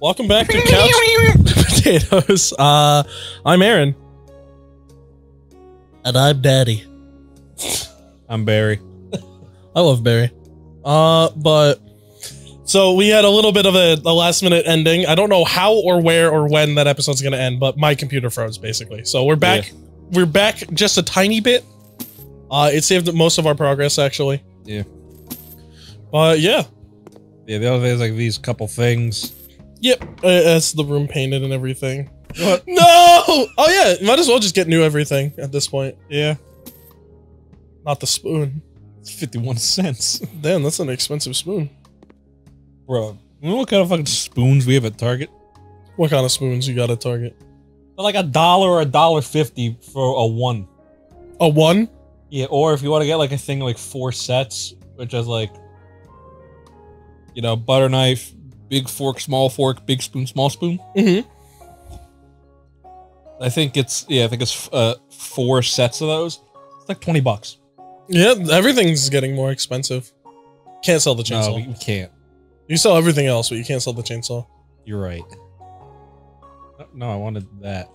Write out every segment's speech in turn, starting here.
Welcome back to Couch Potatoes. Uh, I'm Aaron. And I'm Daddy. I'm Barry. I love Barry. Uh, but so we had a little bit of a, a last minute ending. I don't know how or where or when that episode's gonna end, but my computer froze basically. So we're back. We're back just a tiny bit. Uh, it saved most of our progress actually. Yeah. But yeah. Yeah, the other thing is like these couple things. Yep. Uh, That's the room painted and everything. What? No! Oh yeah, might as well just get new everything at this point. Yeah. Not the spoon. It's 51 cents. Damn, that's an expensive spoon. Bro, you know what kind of fucking spoons we have at Target? What kind of spoons you got at Target? They're like a dollar or a dollar fifty for a one. A one? Yeah, or if you want to get like a thing like four sets, which is like, you know, butter knife, big fork, small fork, big spoon, small spoon. Mm-hmm. I think it's yeah, I think it's uh four sets of those. It's like twenty bucks. Yeah, everything's getting more expensive. Can't sell the chainsaw. we, we can't. you sell everything else, but you can't sell the chainsaw. You're right. No, I wanted that.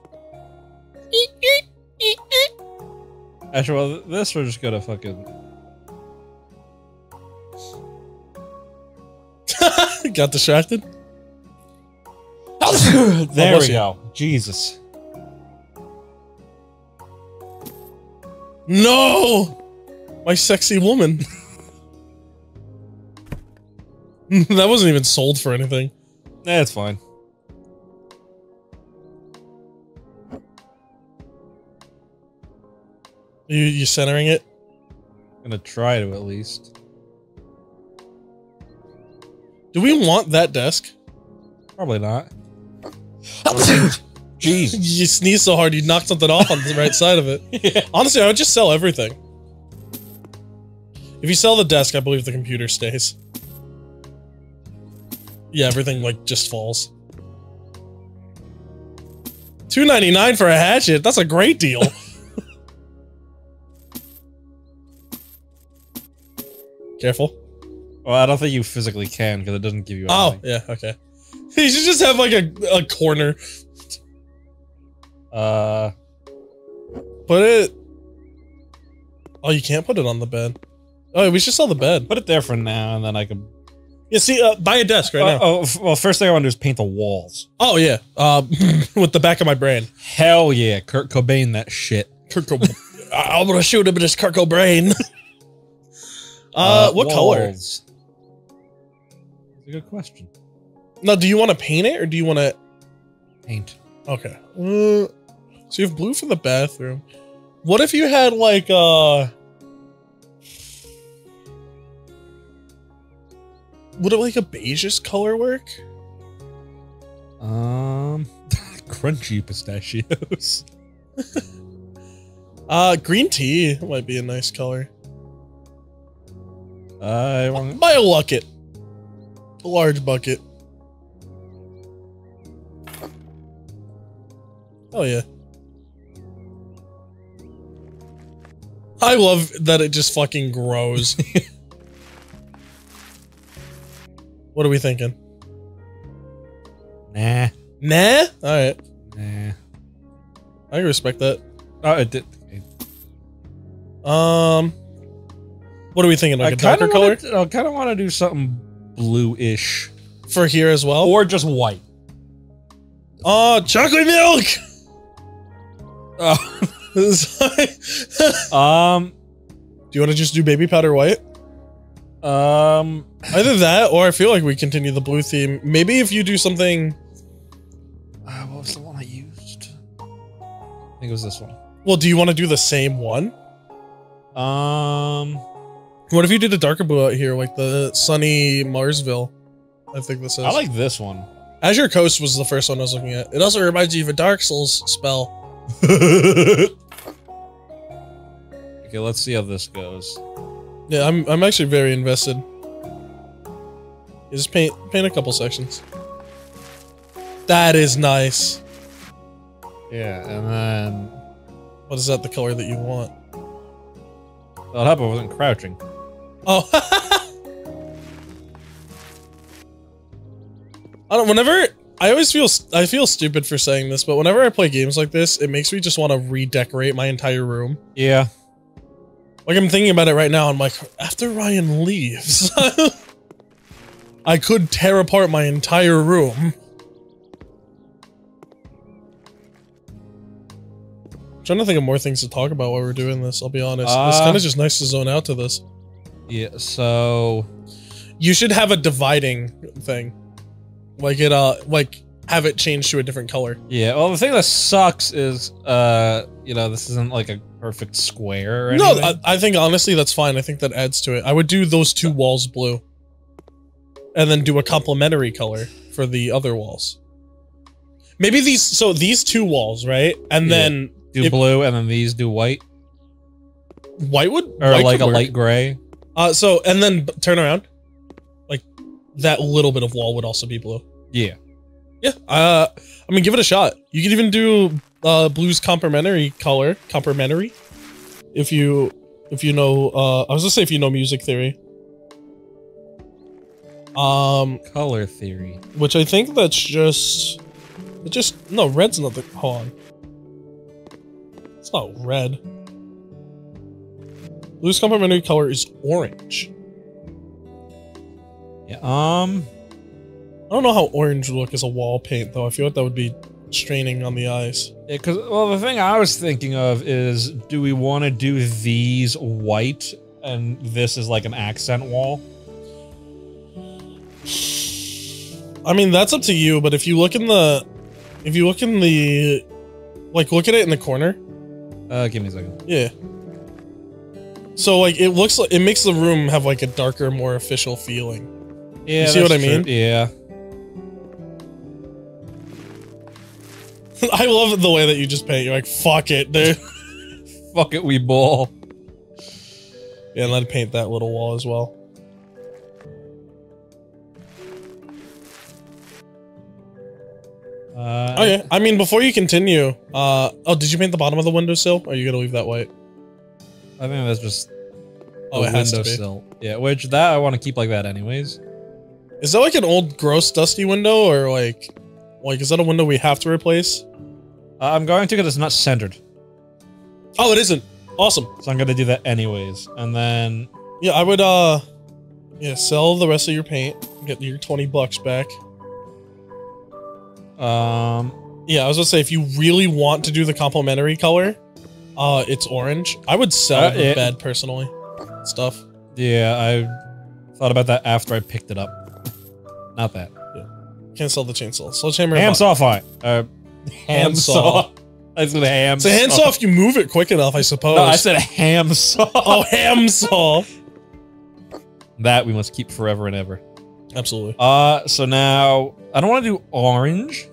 Actually, well, this we're just gonna fucking. got distracted? there we go. Jesus. No! My sexy woman. that wasn't even sold for anything. That's fine. You you centering it? I'm gonna try to at least. Do we want that desk? Probably not. Jesus. You sneeze so hard you knocked something off on the right side of it. yeah. Honestly, I would just sell everything. If you sell the desk, I believe the computer stays. Yeah, everything like just falls. Two ninety nine for a hatchet. That's a great deal. Careful. Well, I don't think you physically can because it doesn't give you. Oh, yeah, okay. You should just have like a, a corner. Uh. Put it. Oh, you can't put it on the bed. Oh, we should sell the bed. Put it there for now, and then I can. Yeah, see, uh, buy a desk right Uh, now. oh, well, first thing I want to do is paint the walls. Oh yeah, uh, with the back of my brain. Hell yeah, Kurt Cobain, that shit. Kurt Cobain. I'm gonna shoot him in his Kurt Cobain. uh, what color? Walls. That's a good question. No, do you want to paint it or do you want to? Paint. Okay. Uh, so you have blue for the bathroom. What if you had like uh? Would it like a beigeish color work? Um, crunchy pistachios. Uh, green tea might be a nice color. I want. Buy a A large bucket. Oh yeah. I love that it just fucking grows. what are we thinking? Nah, Nah? Alright. nah. I can respect that. Oh, it did. Um What are we thinking? Like I a darker color? of I kind of want to do something blue-ish, For here as well? or just white. Oh, chocolate milk! Oh. do um, you want to just do baby powder white? um, Either that, or I feel like we continue the blue theme. Maybe if you do something. uh, what was the one I used? I think it was this one. Well, do you want to do the same one? Um, What if you did a darker blue out here, like the sunny Marsville? I think this is. I like this one. Azure Coast was the first one I was looking at. It also reminds you of a Dark Souls spell. okay, let's see how this goes. Yeah, I'm I'm actually very invested. You just paint paint a couple sections. That is nice. Yeah, and then What is that? The color that you want? I'll help I wasn't crouching. Oh. I don't. Whenever I always feel I feel stupid for saying this, but whenever I play games like this, it makes me just want to redecorate my entire room. Yeah. Like I'm thinking about it right now. I'm like, after Ryan leaves, I could tear apart my entire room. I'm trying to think of more things to talk about while we're doing this. I'll be honest. it's Uh, kind of just nice to zone out to this. Yeah. So You should have a dividing thing, like it. Uh, like have it change to a different color. yeah. Well, the thing that sucks is, uh, you know, this isn't like a perfect square. Or No. I, I think honestly that's fine. I think that adds to it. I would do those two walls blue, and then do a complementary color for the other walls. Maybe these. So these two walls, right? And Yeah. then do if- blue, and then these do white, white would or white like a work. light gray. Uh, so and then turn around, like that little bit of wall would also be blue. Yeah. Yeah. Uh, I mean, give it a shot. You could even do uh blue's complementary color, complementary, if you if you know. Uh, I was gonna say if you know music theory. Um, Color theory. which I think that's just, it just no red's not the. Hold on. It's not red. Blue's complementary color is orange. Yeah. Um. I don't know how orange would look as a wall paint though. I feel like that would be straining on the eyes. Yeah, because well, the thing I was thinking of is, do we want to do these white and this is like an accent wall? I mean, that's up to you, but if you look in the if you look in the like look at it in the corner, Uh, give me a second. yeah. So like it looks like it makes the room have like a darker, more official feeling. Yeah. see what I mean? true. Yeah. I love the way that you just paint. You're like, fuck it, dude. Fuck it, we ball. yeah, and then paint that little wall as well. Uh, Oh yeah. I mean, before you continue, uh oh, did you paint the bottom of the windowsill? Or are you gonna leave that white? I think that's just Oh, the it has to be. windowsill. Yeah, which that I want to keep like that anyways. Is that like an old, gross, dusty window, or like, like is that a window we have to replace? Uh, I'm going to because it's not centered, Oh, it isn't. Awesome. so I'm gonna do that anyways. And then Yeah, I would. uh Yeah, sell the rest of your paint. Get your twenty bucks back. um, Yeah, I was gonna say if you really want to do the complementary color, uh, it's orange. I would sell Uh, the yeah. bed personally. Stuff. yeah, I thought about that after I picked it up. Not that. Can't sell the chainsaw. Sledgehammer. Handsaw fine. Uh, Handsaw. I said ham. It's a handsaw if you move it quick enough, I suppose. No, I said ham saw. oh, ham saw. that we must keep forever and ever. Absolutely. Uh, so now I don't want to do orange.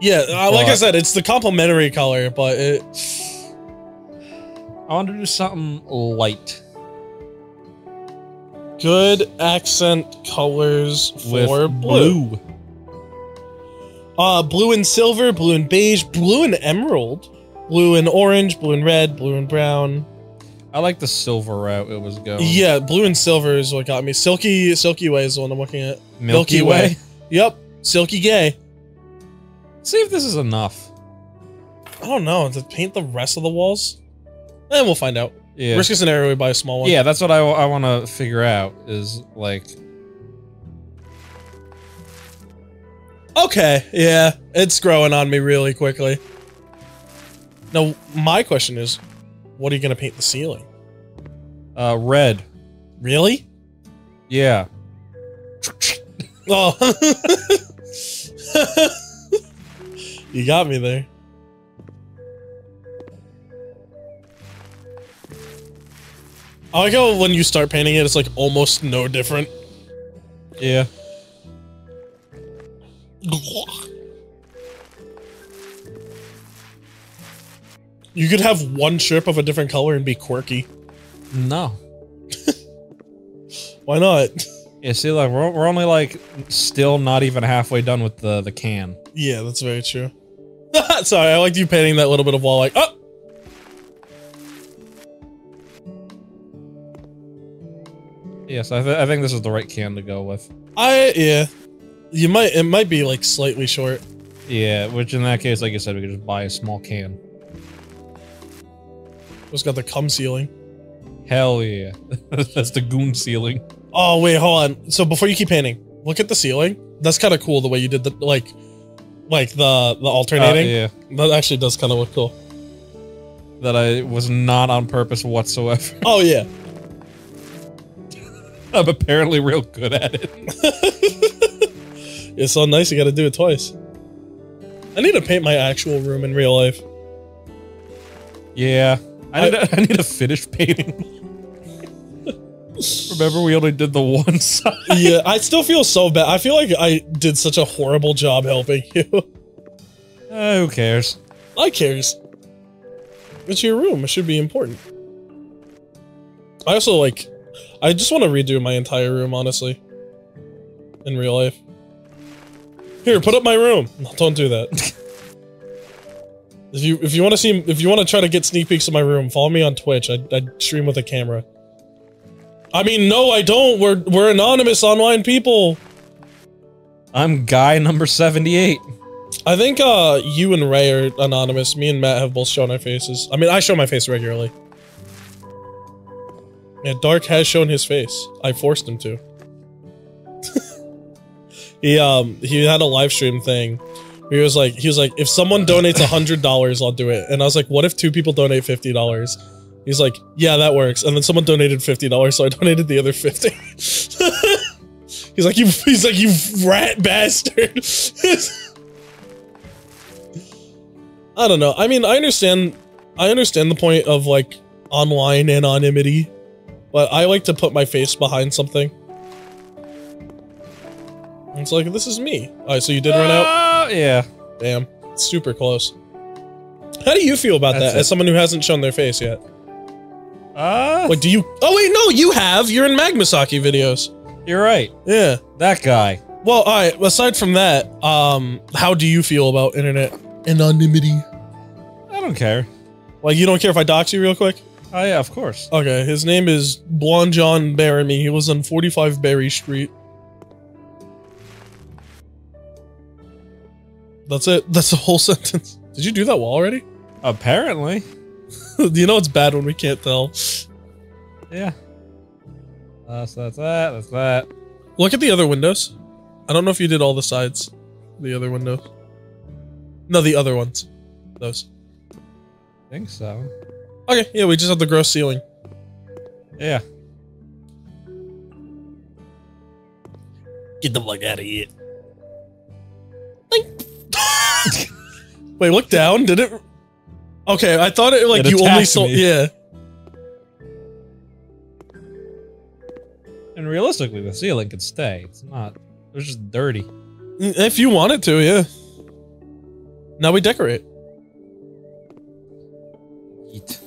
Yeah, uh, like I But- said, it's the complementary color, but it. I want to do something light Good accent colors with for blue. blue. Uh, blue and silver, blue and beige, blue and emerald, blue and orange, blue and red, blue and brown. I like the silver route it was going. Yeah, blue and silver is what got me. Silky, Silky Way is the one I'm looking at. Milky, Milky Way. Way. Yep, Silky Gay. See if this is enough. I don't know. To paint the rest of the walls? And we'll find out. Yeah. Case scenario, we buy a small one. Yeah, that's what I, I want to figure out is like Okay, yeah. It's growing on me really quickly. Now, my question is, what are you going to paint the ceiling? uh red. Really? Yeah. Oh. you got me there. I like how when you start painting it, it's like almost no different. Yeah. You could have one strip of a different color and be quirky. No. Why not? Yeah, see like we're, we're only like still not even halfway done with the the can. Yeah, that's very true. Sorry, I liked you painting that little bit of wall like, oh! Yes, I, th- I think this is the right can to go with. I, yeah. You might. It might be like slightly short. Yeah, which in that case, like I said, we could just buy a small can. It's got the cum ceiling. Hell yeah. That's the goon ceiling. Oh wait, hold on. So before you keep painting, look at the ceiling. That's kind of cool the way you did the like, like the the alternating. Uh, yeah. That actually does kind of look cool. That I was not on purpose whatsoever. Oh yeah. I'm apparently real good at it. It's so nice you got to do it twice. I need to paint my actual room in real life. Yeah. I need, a, I need a finished painting. Remember, we only did the one side. yeah, I still feel so bad. I feel like I did such a horrible job helping you. Uh, who cares? I cares. It's your room. It should be important. I also like. I just want to redo my entire room, honestly. In real life. Here, put up my room. No, don't do that. if you if you want to see if you want to try to get sneak peeks of my room, follow me on Twitch. I I stream with a camera. I mean, no, I don't. We're we're anonymous online people. I'm guy number 78. I think uh you and Ray are anonymous. Me and Matt have both shown our faces. I mean, I show my face regularly. Yeah, Dark has shown his face. I forced him to. he um he had a live stream thing. He was like he was like if someone donates a hundred dollars, I'll do it. And I was like, what if two people donate fifty dollars? He's like, yeah, that works. And then someone donated fifty dollars, so I donated the other fifty. he's like, you. He's like, you rat bastard. I don't know. I mean, I understand. I understand the point of like online anonymity, but I like to put my face behind something. It's like this is me. All right, so you did run out. Uh, yeah. Damn, super close. How do you feel about That's that it. as someone who hasn't shown their face yet? Uh, Wait, do you? Oh wait, no, you have. You're in Magmasaki videos. you're right. Yeah. That guy. Well, all right. Aside from that, um, how do you feel about internet anonymity? I don't care. Like, you don't care if I dox you real quick? Oh yeah, of course. Okay, his name is Blonde John Baramy. He was on 45 Berry Street. That's it. That's the whole sentence. Did you do that wall already? Apparently. you know it's bad when we can't tell. Yeah. Uh, so that's that. That's that. Look at the other windows. I don't know if you did all the sides. The other windows. No, the other ones. Those. I think so. Okay, yeah, we just have the gross ceiling. Yeah. Get the fuck out of here. Wait, look down. Did it? Okay, I thought it like It you only saw. me. Yeah. And realistically, the ceiling could stay. It's not. It's just dirty. Mm, if you wanted to, yeah. Now we decorate. Eat.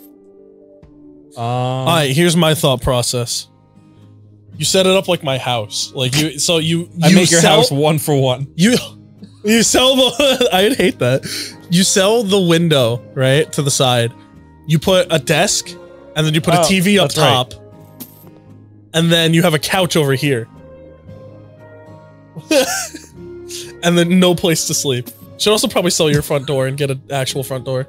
Um, All right, here's my thought process. You set it up like my house, like you. So you, you I make your sell, house one for one. You, you sell the. I'd hate that. You sell the window right to the side. You put a desk, and then you put a Oh, TV up that's right. top, and then you have a couch over here, and then no place to sleep. Should also probably sell your front door and get an actual front door.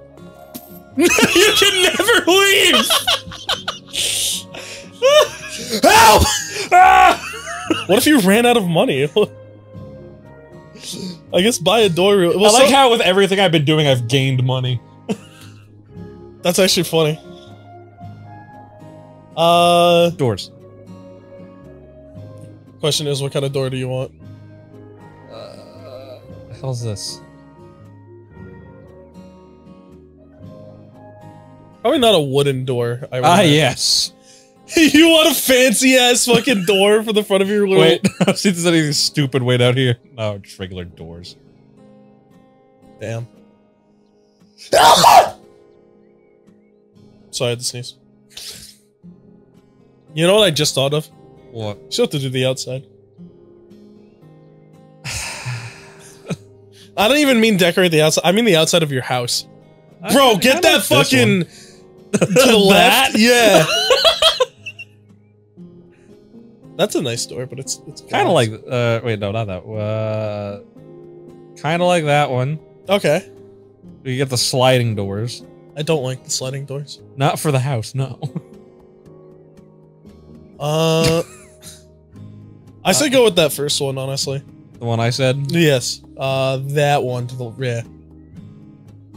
you can never leave. Help! what if you ran out of money? I guess buy a door. real- Well, I like so- how with everything I've been doing, I've gained money. that's actually funny. Uh, Doors. question is, what kind of door do you want? Uh, the hell's this? Probably not a wooden door. I Ah, imagine. yes. you want a fancy ass fucking door for the front of your little. Wait, i see if there's anything stupid way down here. No, just regular doors. Damn. Sorry, I had to sneeze. You know what I just thought of? What? You still have to do the outside. I don't even mean decorate the outside. I mean the outside of your house. Bro, get that fucking to the left. Yeah. That's a nice door, but it's it's Kind of like. Uh, wait, no, not that. Uh, kind of like that one. Okay. You get the sliding doors. I don't like the sliding doors. Not for the house, no. Uh, I say go with that first one, honestly. the one I said. Yes. Uh, that one to the yeah.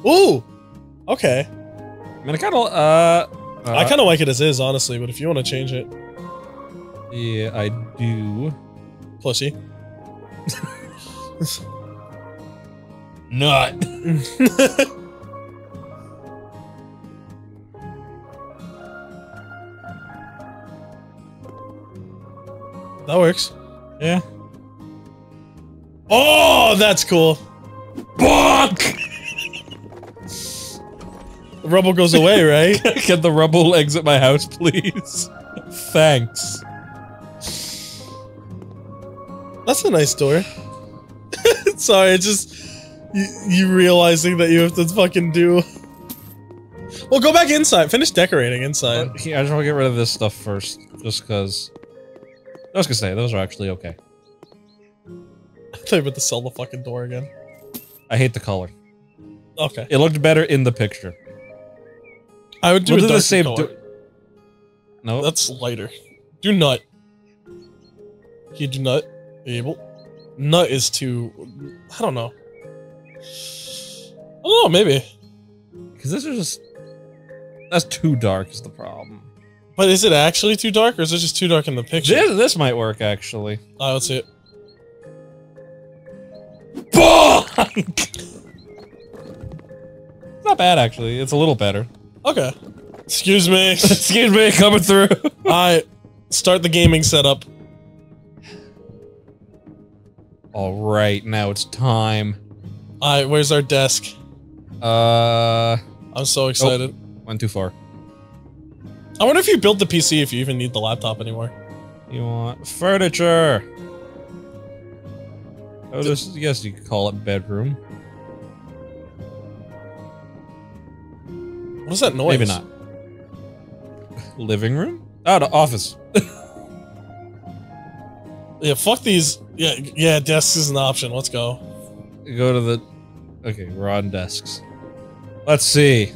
Ooh. Okay. I mean, I kind of. Uh, uh, I kind of like it as is, honestly. But if you want to change it, Yeah, I do. pussy. Not. that works. Yeah. Oh, that's cool. Bonk! The rubble goes away, right? Can the rubble exit my house, please? Thanks. That's a nice door. Sorry, it's just you, you realizing that you have to fucking do. Well, go back inside. Finish decorating inside. Here, I just want to get rid of this stuff first, just because. I was gonna say those are actually okay. I thought you were about to sell the fucking door again. I hate the color. Okay, It looked better in the picture. I would do We'll a do the same. do- no, That's lighter. Do not. You do nut. Able. Nut is too. I don't know. I don't know. Maybe. because this is just. That's too dark. Is the problem. But is it actually too dark, or is it just too dark in the picture? This, this might work actually. Ah, let's see it. Bonk! Not bad actually. It's a little better. Okay. Excuse me. Excuse me, coming through. I start the gaming setup. All right, now it's time. All right, where's our desk? Uh, I'm so excited. went too far. I wonder if you built the PC if you even need the laptop anymore. You want furniture? Oh, this. Yes, you could call it bedroom. What is that noise? Maybe not. Living room? Oh, the office. Yeah, fuck these. Yeah, yeah, desks is an option. Let's go. Go to the. Okay, we're on desks. Let's see.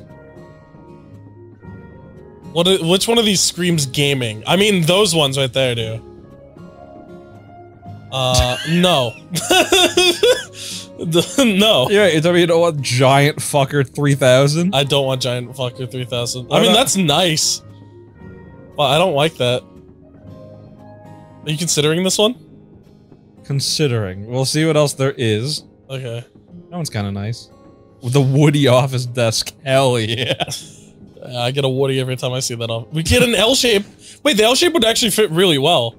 What? Which one of these screams gaming? I mean, those ones right there do. Uh, no. No. Yeah, I mean, you know what? Giant fucker 3000? I don't want Giant Fucker 3000. I mean, not? that's nice. But I don't like that. Are you considering this one? Considering. We'll see what else there is. Okay. That one's kind of nice. With the woody office desk. Hell yeah. Yeah, I get a Woody every time I see that. Off. We get an L shape. Wait, the L shape would actually fit really well.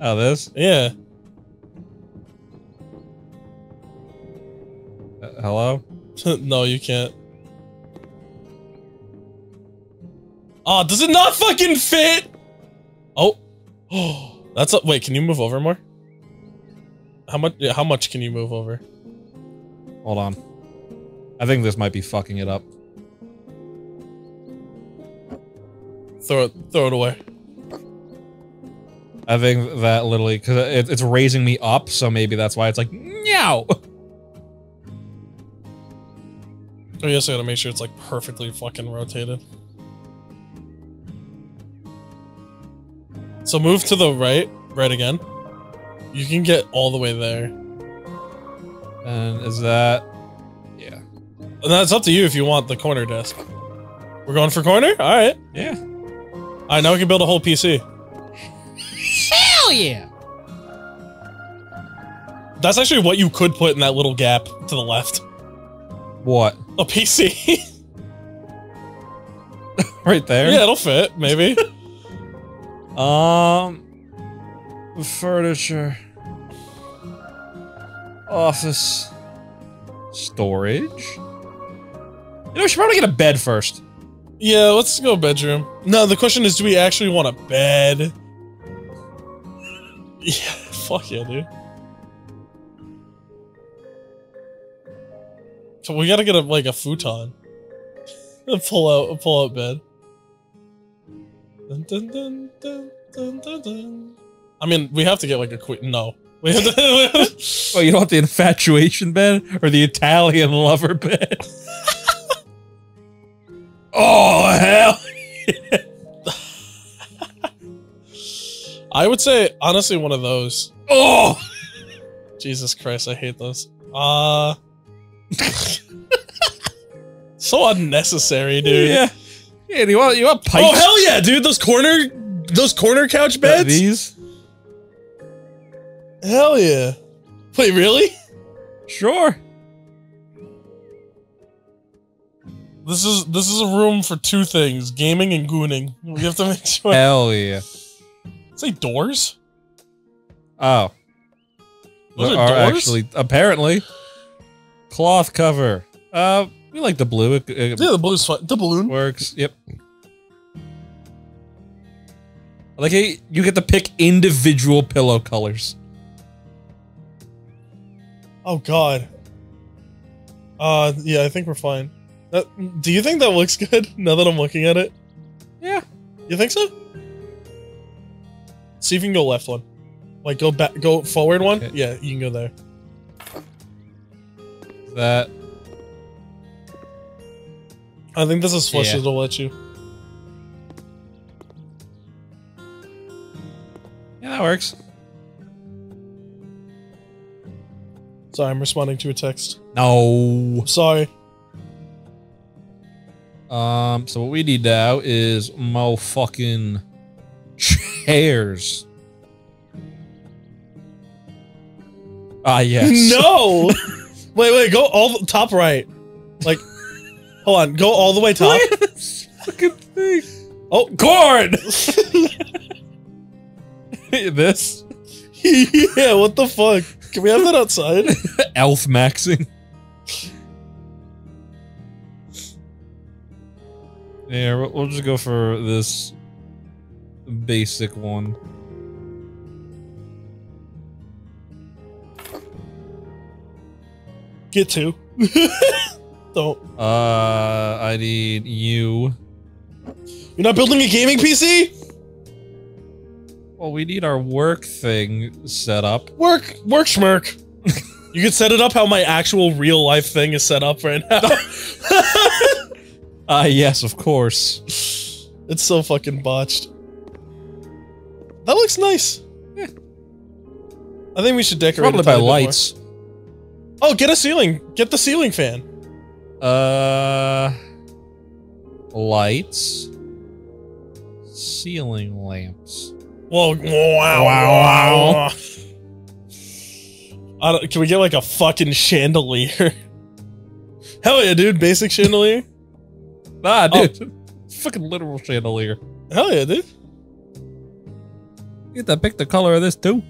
Oh, this? Yeah. Uh, hello? no, you can't. Oh, does it not fucking fit? Oh. That's a wait, can you move over more? How much how much can you move over? Hold on. I think this might be fucking it up. Throw it throw it away. I think that literally, because it, it's raising me up, so maybe that's why it's like, meow! Oh yes, I gotta make sure it's like perfectly fucking rotated. So move to the right, right again. You can get all the way there. And is that. Yeah. And that's up to you if you want the corner desk. We're going for corner? Alright. Yeah. Alright, now we can build a whole PC. Hell yeah! That's actually what you could put in that little gap to the left. What? A PC. Right there? yeah, it'll fit, maybe. Um, furniture, office, storage. You know, we should probably get a bed first. yeah, let's go bedroom. No, the question is, do we actually want a bed? Yeah, fuck yeah, dude. So we gotta get a like a futon. A pull out a pull out bed. Dun, dun, dun, dun, dun, dun, dun. I mean, we have to get like a quick. No, we have to. Oh, you don't want the infatuation bed or the Italian lover bed? oh hell! I would say honestly one of those. Oh, Jesus Christ, I hate those. Uh so unnecessary, dude. yeah. Yeah, you want you want pipes? Oh hell yeah, dude! Those corner, those corner couch beds. These? Hell yeah! Wait, really? Sure. This is this is a room for two things: gaming and gooning. We have to make sure. Hell yeah. Say doors. Oh. Those There are are doors? actually apparently cloth cover. Uh, we like the blue. It, it Yeah, the blue's fine. The balloon. works. Yep. Like hey, you get to pick individual pillow colors. Oh god. Uh, yeah, I think we're fine. Uh, do you think that looks good now that I'm looking at it? Yeah. You think so? See if you can go left one. Like go back, go forward one. Okay. Yeah, you can go there. That I think this is flush Yeah. it'll let you. yeah, that works. Sorry, I'm responding to a text. No. Sorry. Um. So what we need now is mo fucking chairs. Ah yes. No. wait, wait. Go all the, top right. Like, hold on. Go all the way top. Look at this fucking thing. Oh, Corn. this yeah. What the fuck? Can we have that outside? elf maxing. Yeah, we'll, we'll just go for this basic one. Get two. Don't. Uh, I need you. You're not building a gaming PC? Well, we need our work thing set up. Work, work, schmirk. you can set it up how my actual real life thing is set up right now. Ah, yes, of course. it's so fucking botched. That looks nice. Yeah. I think we should decorate Probably by bit more. lights. Oh, get a ceiling. Get the ceiling fan. Uh, lights, ceiling lamps. Whoa! Wow! Wow. Wow! I don't, can we get like a fucking chandelier? Hell yeah, dude! Basic chandelier. Ah, Oh. dude, fucking literal chandelier. Hell yeah, dude! You get to pick the color of this too.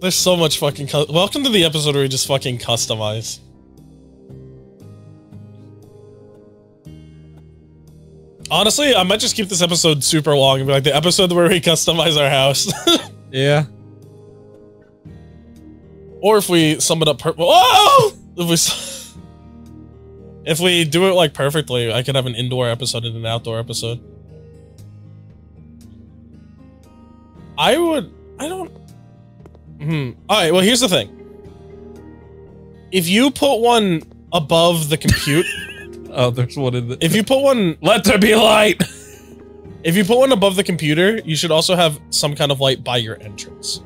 There's so much fucking. Welcome to the episode where we just fucking customize. Honestly, I might just keep this episode super long and be like the episode where we customize our house. Yeah. or if we sum it up per-! If we If we do it like perfectly, I could have an indoor episode and an outdoor episode. I would I don't Hmm. Alright, well here's the thing. If you put one above the compute Oh, there's one in the. if you put one Let there be light. if you put one above the computer, you should also have some kind of light by your entrance.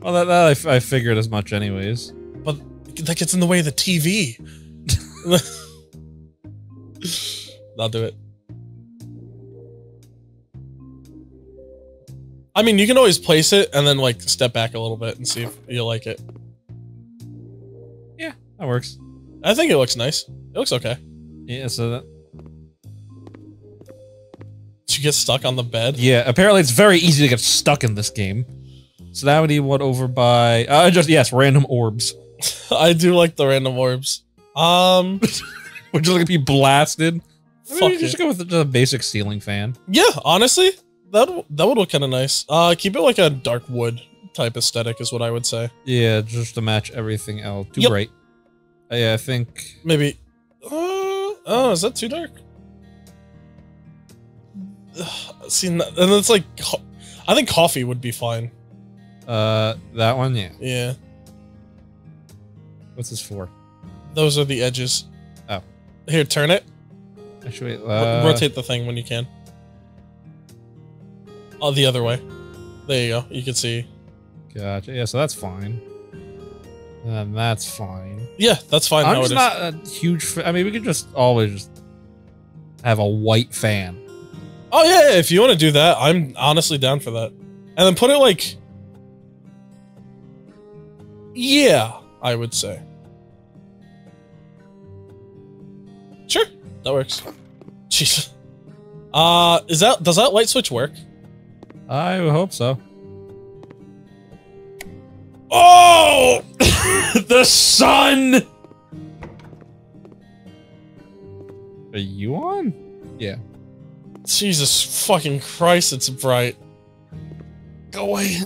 Well, that, that I, f- I figured as much, anyways. But that gets in the way of the TV. I'll do it. I mean, you can always place it and then like step back a little bit and see if you like it. Yeah, that works. I think it looks nice. It looks okay. Yeah, so that. Did you get stuck on the bed? Yeah, apparently it's very easy to get stuck in this game. So now we need one over by. Uh, just yes, random orbs. I do like the random orbs. Um, We're just gonna be blasted. I mean, just go with a basic ceiling fan. yeah, honestly, that that would look kind of nice. Uh, keep it like a dark wood type aesthetic is what I would say. Yeah, just to match everything else. Too Yep. bright. Uh, yeah, I think. Maybe. Uh, oh, is that too dark? Ugh, See, and it's like, I think coffee would be fine. Uh, that one, yeah. Yeah. What's this for? Those are the edges. Oh. Here, turn it. Actually, uh, rotate the thing when you can. Oh, the other way. There you go. You can see. Gotcha. Yeah, so that's fine. And that's fine. Yeah, that's fine. I'm just is. not a huge. Fa- I mean, we could just always just have a white fan. Oh yeah, yeah, if you want to do that, I'm honestly down for that. And then put it like Yeah, I would say. Sure, that works. Jeez. Uh is that does that light switch work? I hope so. Oh! the sun! Are you on? Yeah. Jesus fucking Christ, it's bright. Go away.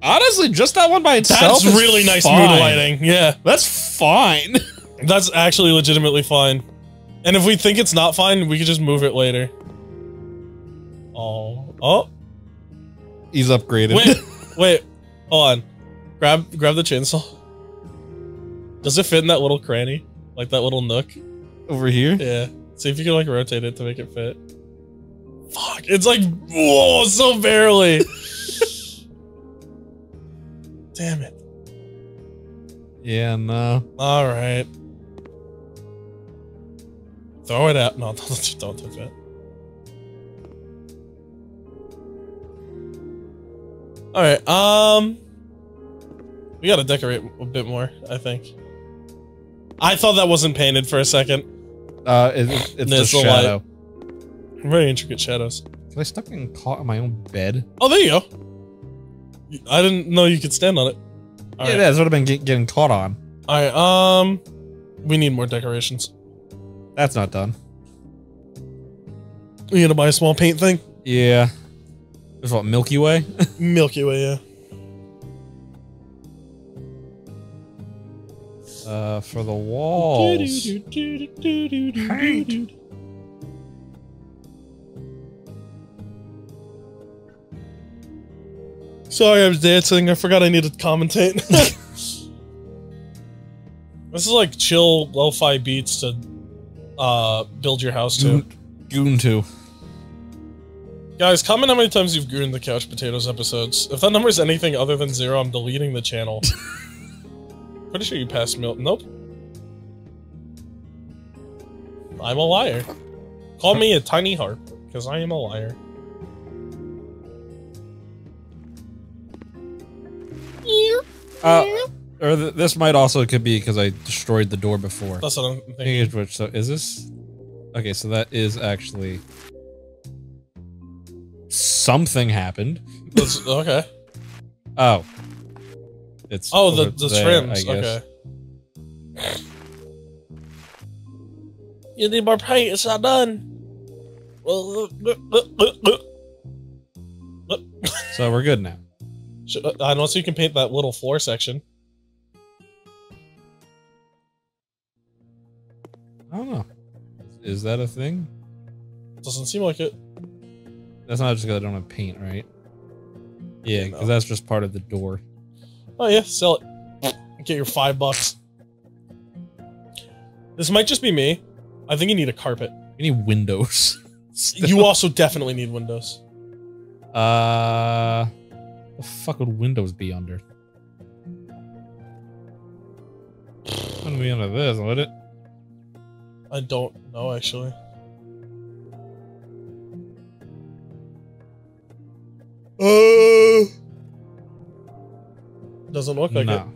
Honestly, just that one by itself. That's really nice fine. mood lighting. Yeah. That's fine. That's actually legitimately fine. And if we think it's not fine, we could just move it later. Oh. Oh. He's upgraded. Wait. wait. Hold on. Grab grab the chainsaw. Does it fit in that little cranny? Like that little nook? Over here. Yeah. See if you can like rotate it to make it fit. Fuck. It's like whoa, so barely. Damn it. Yeah. No. Alright. Throw it out. No, don't, don't touch it. Alright, um... We gotta decorate a bit more, I think. I thought that wasn't painted for a second. Uh, it, it- it's the There's the light. shadow. Very intricate shadows. Am I stuck in caught in my own bed? Oh, there you go. I didn't know you could stand on it. yeah, Alright, that's what I've been get, getting caught on. Alright, um... We need more decorations. That's not done. We gonna buy a small paint thing? Yeah. There's what Milky Way. Milky Way, yeah. Uh, for the walls. Paint. Sorry, I was dancing. I forgot I needed to commentate. this is like chill lo-fi beats to uh, build your house to. Goon, Goon two. Guys, comment how many times you've gooned the Couch Potatoes episodes. If that number is anything other than zero, I'm deleting the channel. Pretty sure you passed milk. Nope. I'm a liar. Call me a tiny harp, because I am a liar. Uh, or th this might also could be because I destroyed the door before. That's what I'm Thinking thinking. which, so is this? Okay, so that is actually something happened. That's- okay. Oh, it's Oh, the, the there, trims. Okay. You need more paint. It's not done. So we're good now. Uh, Unless you can paint that little floor section. I don't know. Is that a thing? Doesn't seem like it. That's not just because I don't have paint, right? Yeah, because No. that's just part of the door. Oh yeah, sell it. Get your five bucks. This might just be me. I think you need a carpet. You need windows. You also definitely need windows. Uh, the fuck would windows be under? Wouldn't be under this, would it? I don't know actually. Uh, doesn't look like it. no.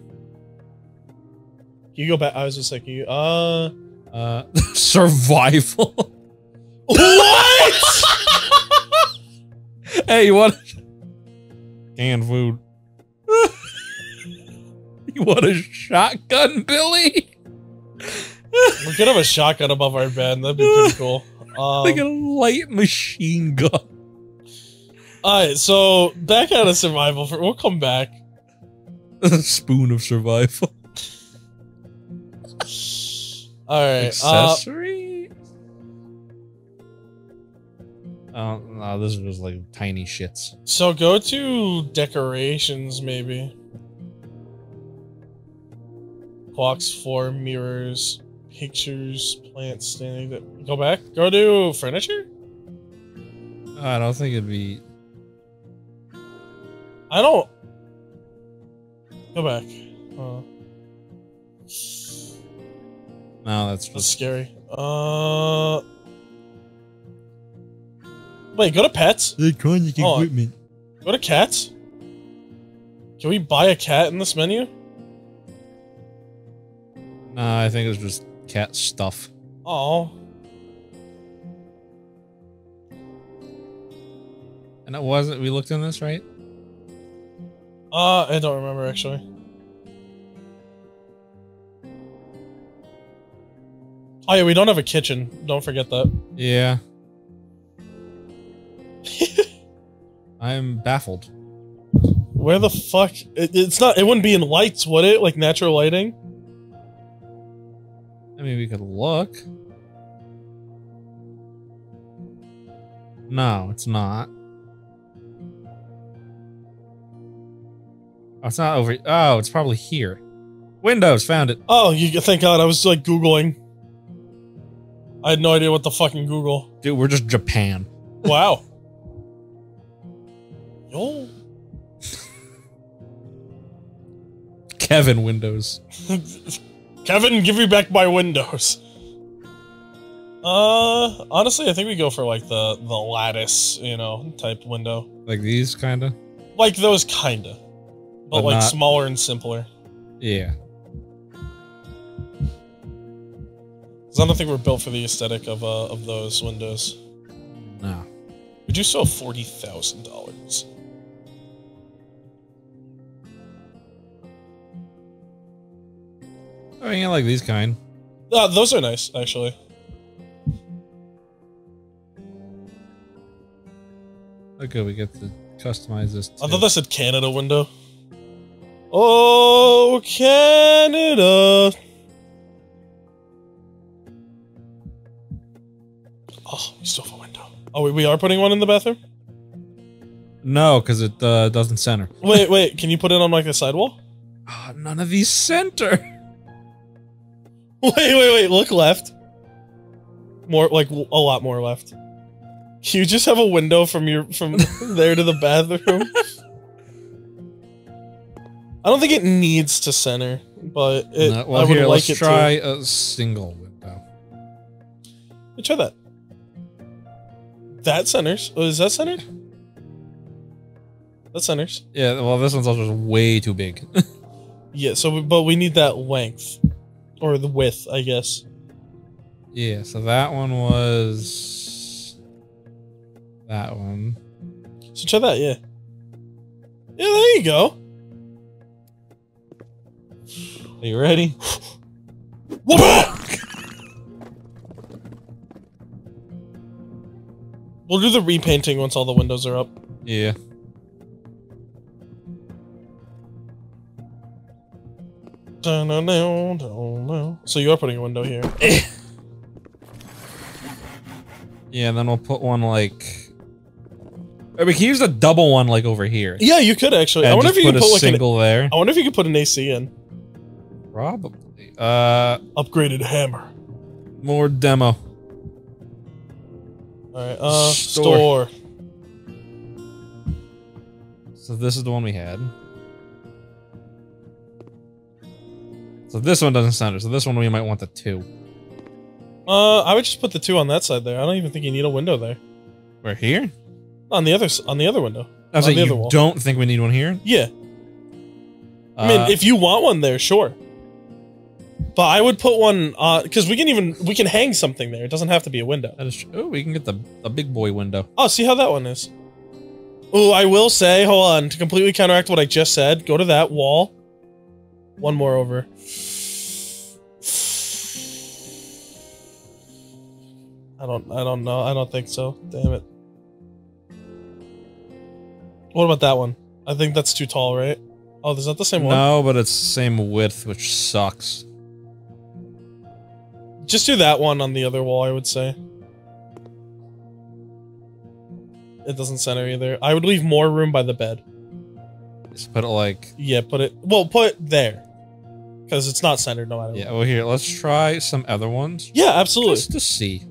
You go back. I was just like, you. Uh, Uh, survival. what? hey, you want canned food? you want a shotgun, Billy? we could have a shotgun above our bed. That'd be pretty cool. like a Um, light machine gun. All right, so back out of survival. For we'll come back. Spoon of survival. All right. Uh, Accessory. Uh, Oh no, this is just like tiny shits. So go to decorations, maybe. Clocks, floor, mirrors, pictures, plants standing. Go back. Go to furniture. I don't think it'd be. I don't. Go back. Uh, No, that's that's just. scary. Uh. Wait. Go to pets. Iconic Oh. equipment. Go to cats. Can we buy a cat in this menu? No, I think it's just cat stuff. Oh. And it wasn't. We looked in this, right? Uh, I don't remember actually. Oh yeah, we don't have a kitchen. Don't forget that. Yeah. I'm baffled. Where the fuck? It, it's not. It wouldn't be in lights, would it? Like natural lighting? I mean, we could look. No, it's not. Oh, it's not over. Oh, it's probably here. Windows found it. Oh, you thank God. I was like googling. I had no idea what the fucking Google. Dude, we're just Japan. Wow. Yo. Kevin Windows. Kevin, give me back my windows. Uh, honestly, I think we go for like the the lattice, you know, type window, Like these, kind of. like those kinda, but, But like not- smaller and simpler. Yeah. 'Cause I don't think we're built for the aesthetic of uh of those windows. No. We do sell forty thousand dollars. I mean, I like these kind. Uh, those are nice, actually. Okay, we get to customize this. I thought that said Canada window. Oh, Canada. Oh, we still have a window. Oh, wait, we are putting one in the bathroom? No, because it uh, doesn't center. Wait, wait, can you put it on like a sidewall? Oh, none of these center. Wait, wait, wait, look left. More, like, a lot more left. You just have a window from your, from there to the bathroom. I don't think it needs to center, but it, No, well, I would here, like let's it try a single window. to. Try that. That centers. Oh, is that centered? That centers. Yeah, well, this one's also way too big. Yeah, so, we, but we need that length. Or the width, I guess. yeah, so that one was that one. So try that, yeah. Yeah, there you go. Are you ready? We'll do the repainting once all the windows are up. Yeah. So you are putting a window here. Yeah, then we'll put one like. Or we can use a double one like over here. Yeah, you could actually. I wonder if you could put a put like an. single there. I wonder if you could put an AC in. Probably. Uh, Upgraded hammer. more demo. All right. Uh, Store. store. So this is the one we had. So this one doesn't center. So this one we might want the two. Uh, I would just put the two on that side there. I don't even think you need a window there. We're here. On the other on the other window. I was On like, the you don't think we need one here? Yeah. I mean, Uh, if you want one there, sure. But I would put one uh because we can even we can hang something there. It doesn't have to be a window. that is true. Oh, we can get the the big boy window. Oh, see how that one is. Oh, I will say, hold on, to completely counteract what I just said, go to that wall. One more over. I don't I don't know. I don't think so. Damn it. What about that one? I think that's too tall, right? Oh, is that the same one? No, but it's the same width, which sucks. Just do that one on the other wall, I would say. It doesn't center either. I would leave more room by the bed. Just put it like Yeah, put it. Well, put it there, because it's not centered no matter. yeah. Well, here let's try some other ones Yeah, absolutely. just to see.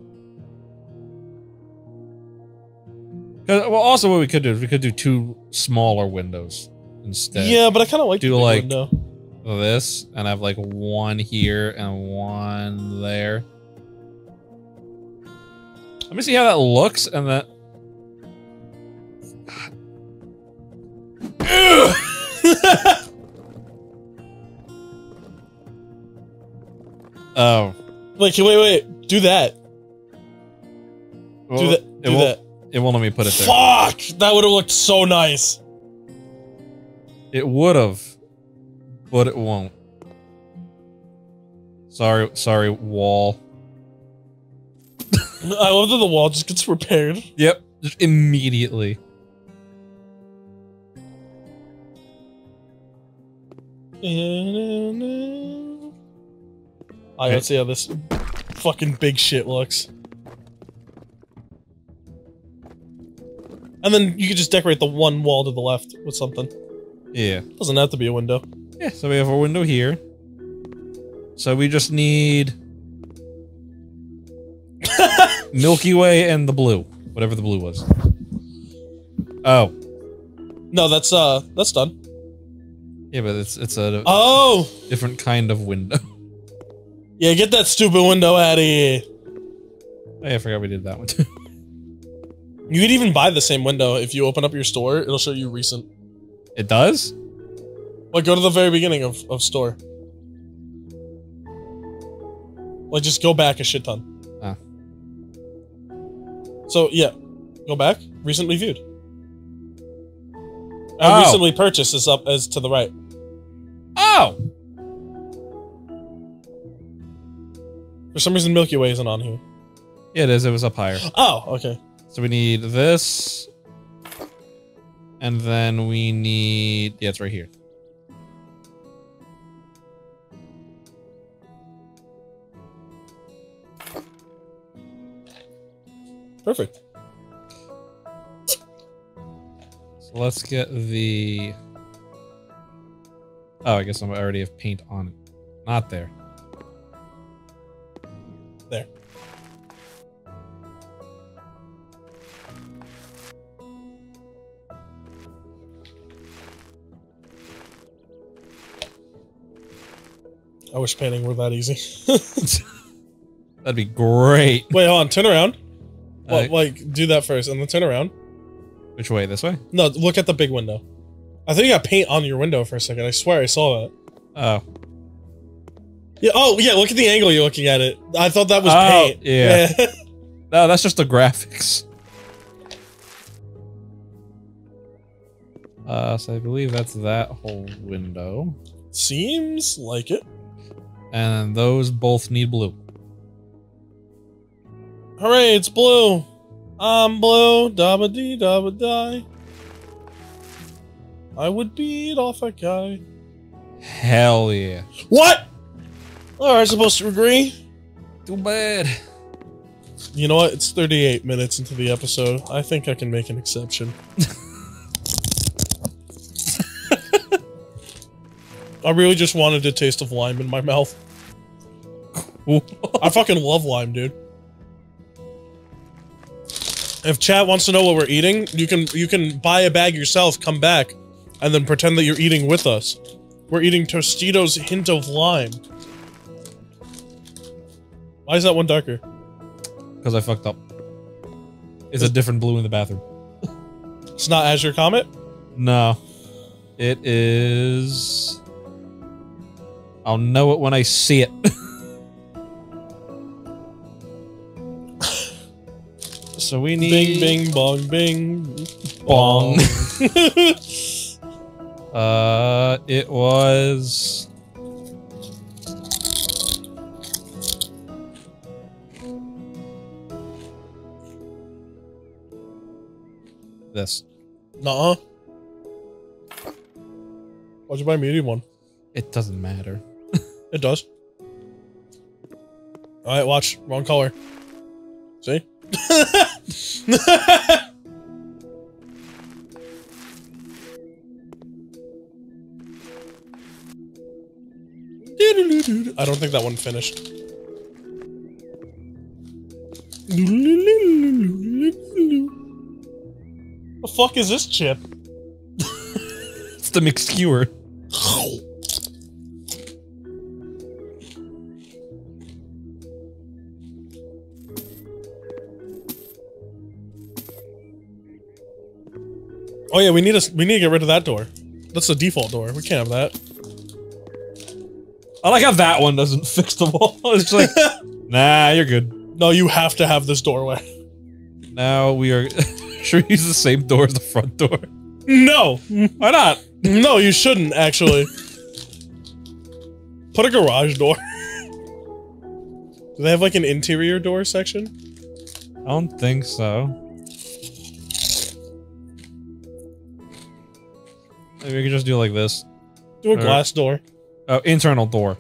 well, also what we could do is we could do two smaller windows instead. Yeah, but I kind of like Do the like- window. This and I have like one here and one there. Let me see how that looks and then. Oh, Wait, wait, wait. Do that. well, do that. It Do won't, that. It won't let me put it there. Fuck! That would have looked so nice. It would have, but it won't. Sorry, sorry, wall. I love that the wall just gets repaired. Yep, just immediately. Alright, let's see how this fucking big shit looks. And then you could just decorate the one wall to the left with something. Yeah. Doesn't have to be a window. Yeah, so we have a window here. So we just need Milky Way and the blue, whatever the blue was. Oh, No, that's uh that's done. yeah, but it's it's a Oh! different kind of window. Yeah, get that stupid window out of here. Oh, yeah, I forgot we did that one too. You could even buy the same window if you open up your store, it'll show you recent. It does? Like go to the very beginning of, of store. Like just go back a shit ton. Ah. So yeah, go back. Recently viewed. And Oh. recently purchased is up as to the right. Oh! For some reason, Milky Way isn't on here. Yeah, it is. It was up higher. Oh, okay. So we need this. And then we need... Yeah, it's right here. Perfect. So let's get the... Oh, I guess I already have paint on it. Not there. There. I wish painting were that easy. That'd be great. Wait, hold on. Turn around. Well, Uh, like, do that first, and then turn around. which way? This way? No, look at the big window. I think you got paint on your window for a second. I swear I saw that. Oh. Yeah. Oh, yeah. Look at the angle you're looking at it. I thought that was Oh, paint. yeah. No, that's just the graphics. Uh, so I believe that's that whole window. Seems like it. And those both need blue. Hooray! It's blue. I'm blue. Dabba dee dabba die. I would beat off a guy. Hell yeah. What? Are I supposed to agree? Too bad. You know what? It's 38 minutes into the episode. I think I can make an exception. I really just wanted a taste of lime in my mouth. I fucking love lime, dude. If chat wants to know what we're eating, you can you can buy a bag yourself, come back, and then pretend that you're eating with us. We're eating Tostitos hint of lime. Why is that one darker? Because I fucked up. It's a different blue in the bathroom. It's not Azure Comet? No. It is. I'll know it when I see it. so we need. Bing, bing, bong, bing, Bong. Uh, it was. This. Nuh-uh. Why'd you buy a medium one? It doesn't matter. It does. Alright, watch. Wrong color. See? I don't think that one finished. The fuck is this chip? it's the McSkewer. Oh yeah, we need a we need to get rid of that door. That's the default door. We can't have that. I like how that one doesn't fix the wall. It's like, nah, you're good. No, you have to have this doorway. Now we are. Should we use the same door as the front door? No, Why not? no, you shouldn't actually. Put a garage door. Do they have like an interior door section? I don't think so. Maybe we could just do like this. Do a Alright. glass door. Oh, internal door.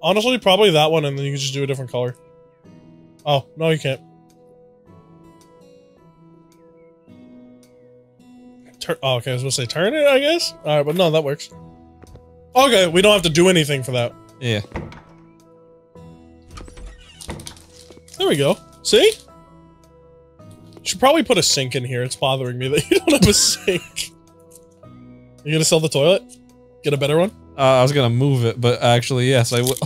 Honestly, probably that one, and then you can just do a different color. Oh no, you can't. Turn. Oh, okay. I was going to say turn it. I guess. All right, but no, that works. Okay, we don't have to do anything for that. Yeah. There we go. See? Should probably put a sink in here. It's bothering me that you don't have a sink. You gonna sell the toilet? Get a better one? Uh, I was gonna move it, but actually, yes, I will.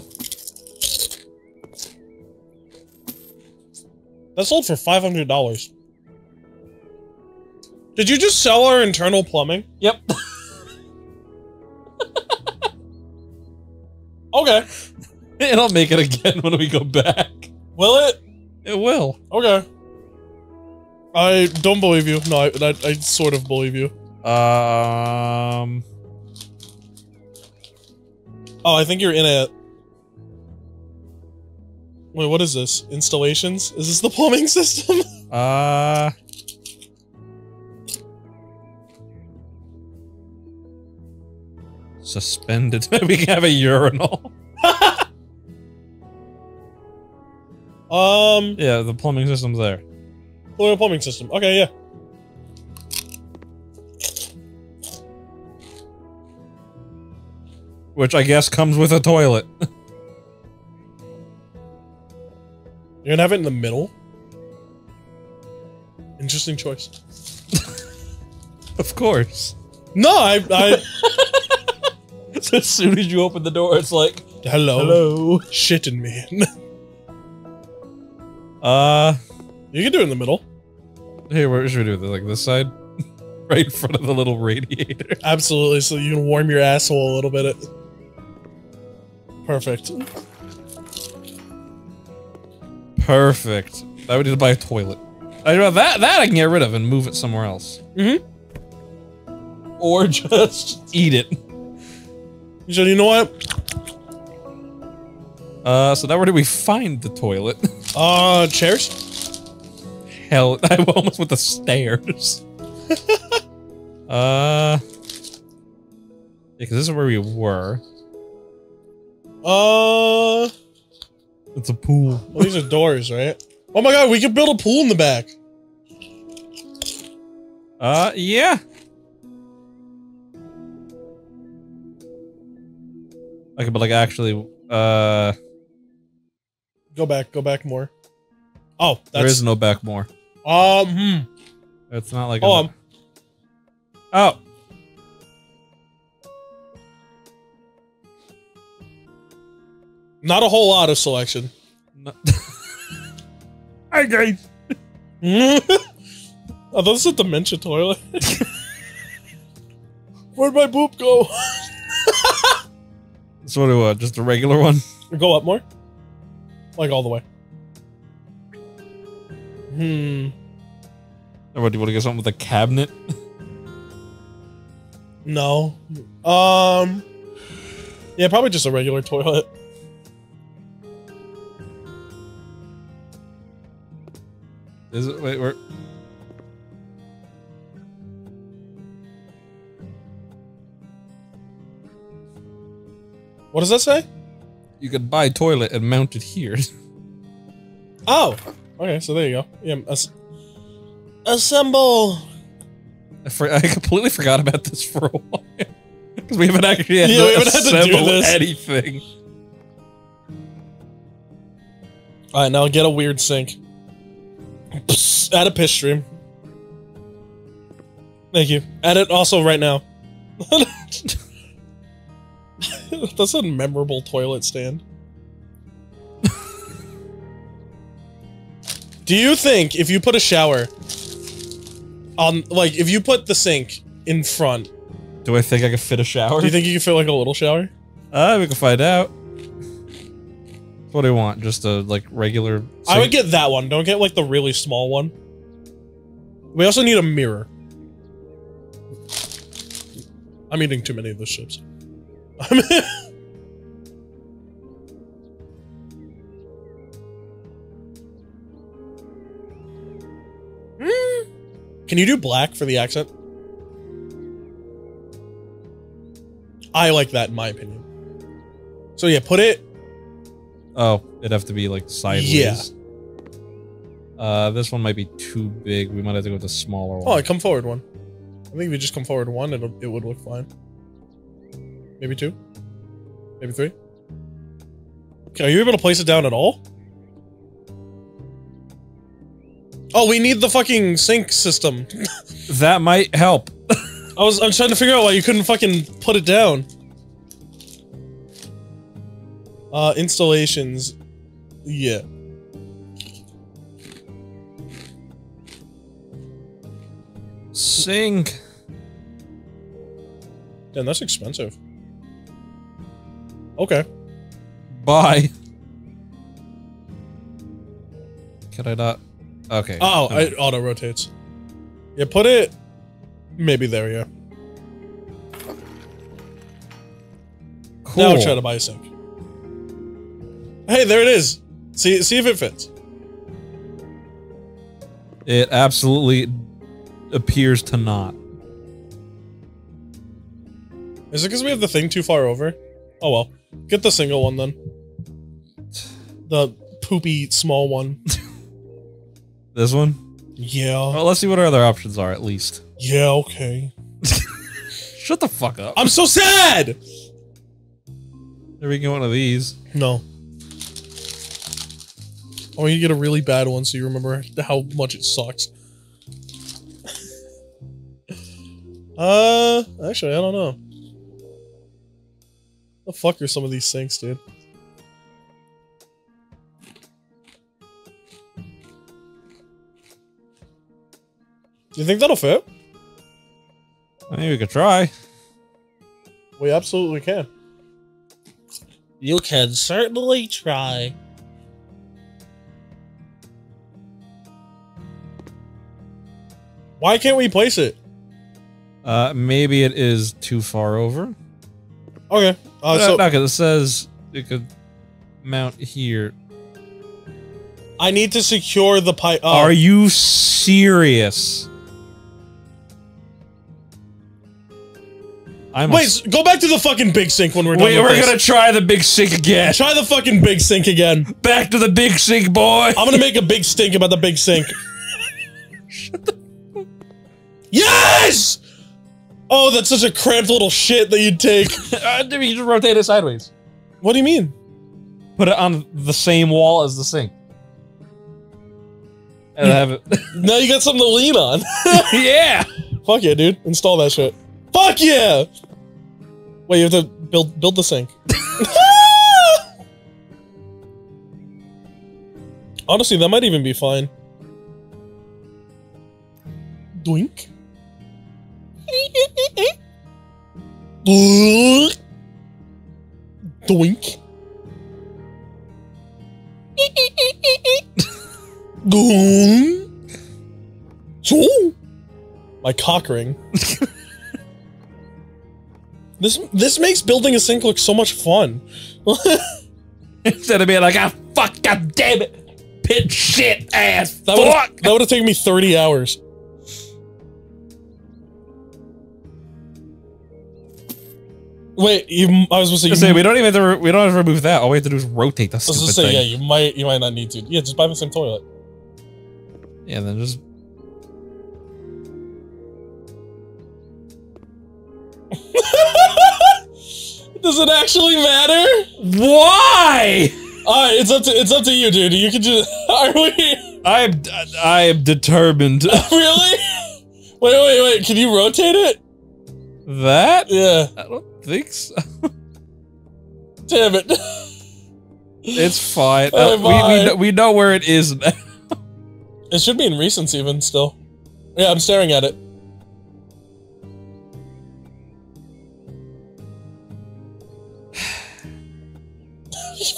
That sold for five hundred dollars. Did you just sell our internal plumbing? Yep. Okay. I'll make it again when we go back. Will it? It will. Okay. I don't believe you. No, I, I, I sort of believe you. Um. Oh, I think you're in a. Wait, what is this? Installations? Is this the plumbing system? Uh. Suspended. Maybe we can have a urinal. um, Yeah, the plumbing system's there. Florida plumbing system. Okay, yeah. Which I guess comes with a toilet. You're gonna have it in the middle. Interesting choice. of course. No, I, I. So as soon as you open the door, it's like, hello, hello. shitting me. Uh, you can do it in the middle. Here, where should we do this? Like this side? right in front of the little radiator. Absolutely, so you can warm your asshole a little bit. Perfect. Perfect. I would need to buy a toilet. I know that that I can get rid of and move it somewhere else. Mhm. Or just eat it. So you know what? Uh, so now where do we find the toilet? Uh, chairs. Hell, I almost went the stairs. uh, yeah, because this is where we were. Uh, It's a pool. well, these are doors, right? Oh my god, we could build a pool in the back. Uh, yeah. Okay, but like actually, uh, Go back, go back more. Oh, that's there is no back more. Um. Hmm. It's not like. Oh, um, oh. not a whole lot of selection. No. Hi guys. oh, this is a dementia toilet. Where'd my poop go? So what do uh, just a regular one? go up more. Like all the way. Hmm. Or what, do you want to get something with a cabinet? No. Um. Yeah, probably just a regular toilet. Is it? Wait, where? What does that say? You could buy toilet and mount it here. Oh. Okay, so there you go. Yeah. as- assemble. I, for, I completely forgot about this for a while. Because we haven't actually had Yeah, to haven't had to do this. anything. All right, now get a weird sink. Psst, add a piss stream. Thank you. Add it also right now. That's a memorable toilet stand. Do you think if you put a shower on, like, if you put the sink in front, Do I think I could fit a shower? do you think you could fit like a little shower? Uh, we can find out. What do you want? Just a like regular. I would get that one. Don't get like the really small one. We also need a mirror. I'm eating too many of those chips. Can you do black for the accent? I like that in my opinion. So yeah, put it Oh, it'd have to be like sideways. Yeah. Uh, this one might be too big. We might have to go with the smaller Oh, one. come forward one. I think if you just come forward one, it'll it would look fine. Maybe two, maybe three. Okay, are you able to place it down at all? Oh, we need the fucking sink system. that might help. I was I'm trying to figure out why you couldn't fucking put it down. Uh, installations. Yeah. Sink. Damn, that's expensive. Okay. Bye. Can I not? Okay. Oh, it auto rotates. Yeah, put it maybe there, yeah. cool. Now try to buy a sink. Hey, there it is. See see if it fits. It absolutely appears to not. Is it because we have the thing too far over? Oh well. Get the single one then. The poopy small one. This one? Yeah. Well, let's see what our other options are at least. Yeah, okay. Shut the fuck up. I'm so sad! There we go, one of these. No. I Oh, you get a really bad one so you remember how much it sucks. uh, actually, I don't know. The fuck are some of these sinks, dude? Do you think that'll fit? I think we could try. We absolutely can. You can certainly try. Why can't we place it? Uh, maybe it is too far over. Okay. Uh, no, so no, because it says it could mount here. I need to secure the pipe. Oh, Are you serious? I'm Wait, go back to the fucking big sink when we're done. Wait, we're this. gonna try the big sink again. try the fucking big sink again. Back to the big sink, boy. I'm gonna make a big stink about the big sink. Yes! Oh, that's such a cramped little shit that you'd take. Uh, you just rotate it sideways. What do you mean? Put it on the same wall as the sink. And have it. Now you got something to lean on. yeah. Fuck yeah, dude. Install that shit. Fuck yeah! Wait, you have to build build the sink. Honestly, that might even be fine. Doink. Doink. Doink. My cock ring. this this makes building a sink look so much fun. Instead of being like, ah, fuck, god damn it, pit shit ass, That would fuck. that would have taken me 30 hours. Wait, you, I was supposed to say, we don't even have to we don't have to remove that. All we have to do is rotate the I was stupid say, thing. yeah, you might you might not need to. Yeah, just buy the same toilet. Yeah, then just Does it actually matter? Why? All right, it's up to it's up to you, dude. You can just are we I am I am determined. really? Wait, wait, wait. Can you rotate it? that? Yeah. I don't think so. Damn it. It's fine. Oh, Uh, we, we, know, we know where it is now. It should be in recents even still. Yeah, I'm staring at it.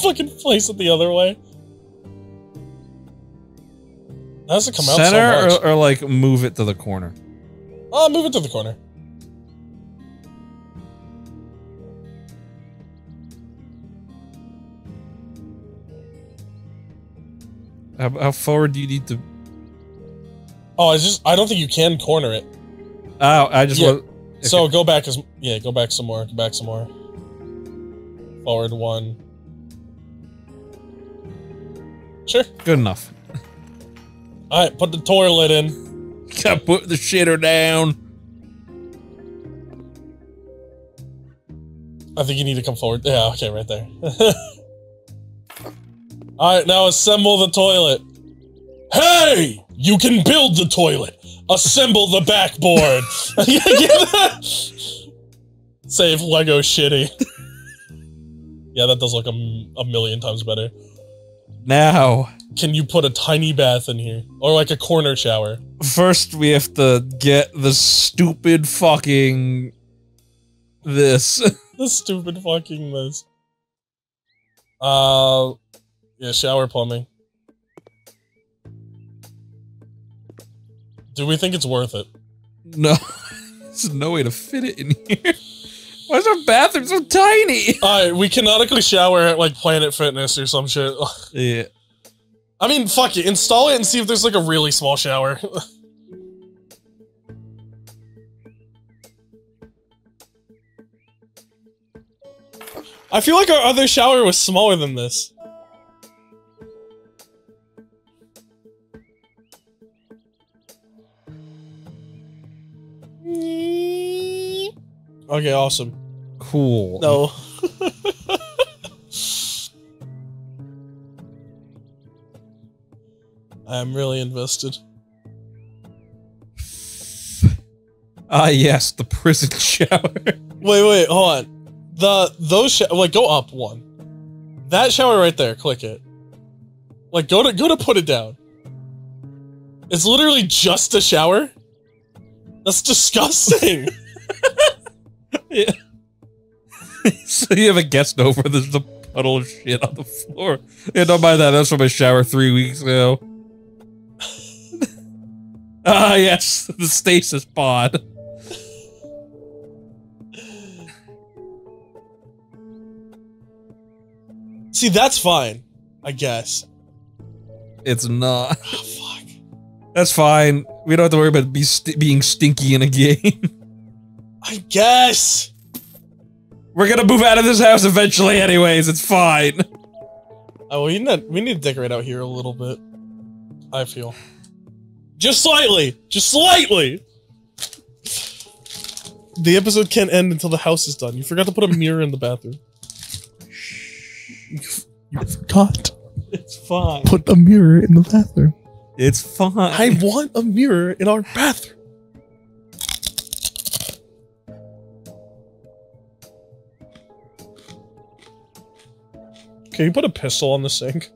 Fucking place it the other way. That has to come out so Center much. or, or like move it to the corner? Oh, move it to the corner. How, how forward do you need to? Oh, I just I don't think you can corner it. Oh, I just Yeah. want. So go back as yeah, go back some more. Go back some more. Forward one. Sure. Good enough. All right, put the toilet in. Gotta put the shitter down. I think you need to come forward. Yeah, okay, right there. All right, now assemble the toilet. Hey, you can build the toilet. Assemble the backboard. Save Lego shitty. yeah, that does look a, m- a million times better. Now, Can you put a tiny bath in here? Or like a corner shower? first we have to get the stupid fucking this. the stupid fucking this. Uh, yeah, shower plumbing. Do we think it's worth it? no, there's no way to fit it in here. Why is our bathroom so tiny? Alright, we canonically shower at like Planet Fitness or some shit. Yeah. I mean, fuck it. Install it and see if there's like a really small shower. I feel like our other shower was smaller than this. Okay, awesome. Cool. No. I'm really invested. Ah, yes, the prison shower. Wait, wait, hold on. The those sh- like go up one. That shower right there, click it. Like go to go to put it down. It's literally just a shower. That's disgusting. yeah. so you have a guest over. There's a puddle of shit on the floor. Yeah, don't mind that. That's from a shower three weeks ago. ah, yes, the stasis pod. See, that's fine. I guess. It's not. Oh, fuck. That's fine. We don't have to worry about be st- being stinky in a game. I guess. We're gonna move out of this house eventually, anyways. It's fine. Oh, we need we need to decorate out here a little bit. I feel. Just slightly. Just slightly. The episode can't end until the house is done. You forgot to put a mirror in the bathroom. You forgot. It's fine. Put a mirror in the bathroom. It's fine. I want a mirror in our bathroom. Can you put a pistol on the sink?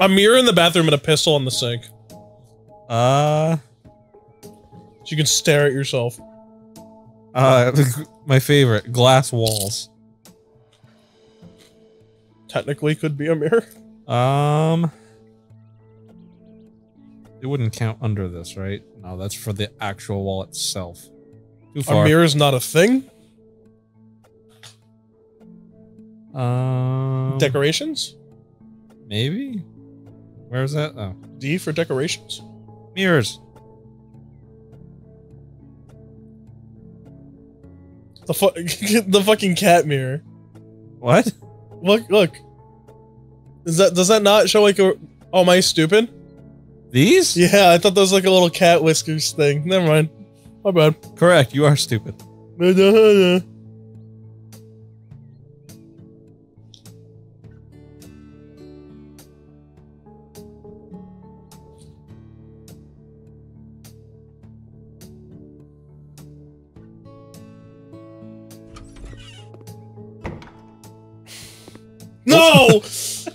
a mirror in the bathroom and a pistol on the sink. uh, So you can stare at yourself. uh, my favorite glass walls. Technically could be a mirror. Um, it wouldn't count under this, right? No, that's for the actual wall itself. Too A mirror is not a thing. Um, Decorations? maybe. Where's that? Oh, D for decorations. mirrors. The fu- the fucking cat mirror. What? Look, look. Is that does that not show like a? Oh, am I stupid? These? Yeah, I thought that was like a little cat whiskers thing. Never mind. My bad. Correct. You are stupid. No!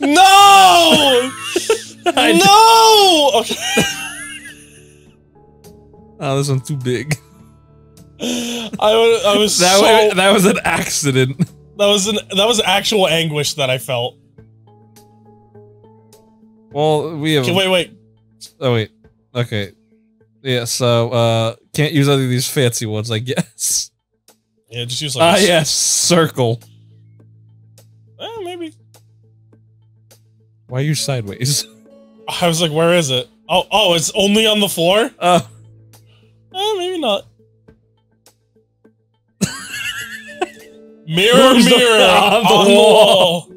no! no! Okay. Oh, this one's too big. I was, I was That so, wa- that was an accident. that was an that was actual anguish that I felt. Well, we have. Okay, wait, wait. Oh wait. Okay. Yeah. So uh, can't use any of these fancy ones, I guess. Yeah, just use like Ah, s- yes, circle. Why are you sideways? I was like, where is it? Oh, oh, it's only on the floor? Uh, Eh, maybe not. mirror, mirror on the on the wall? wall.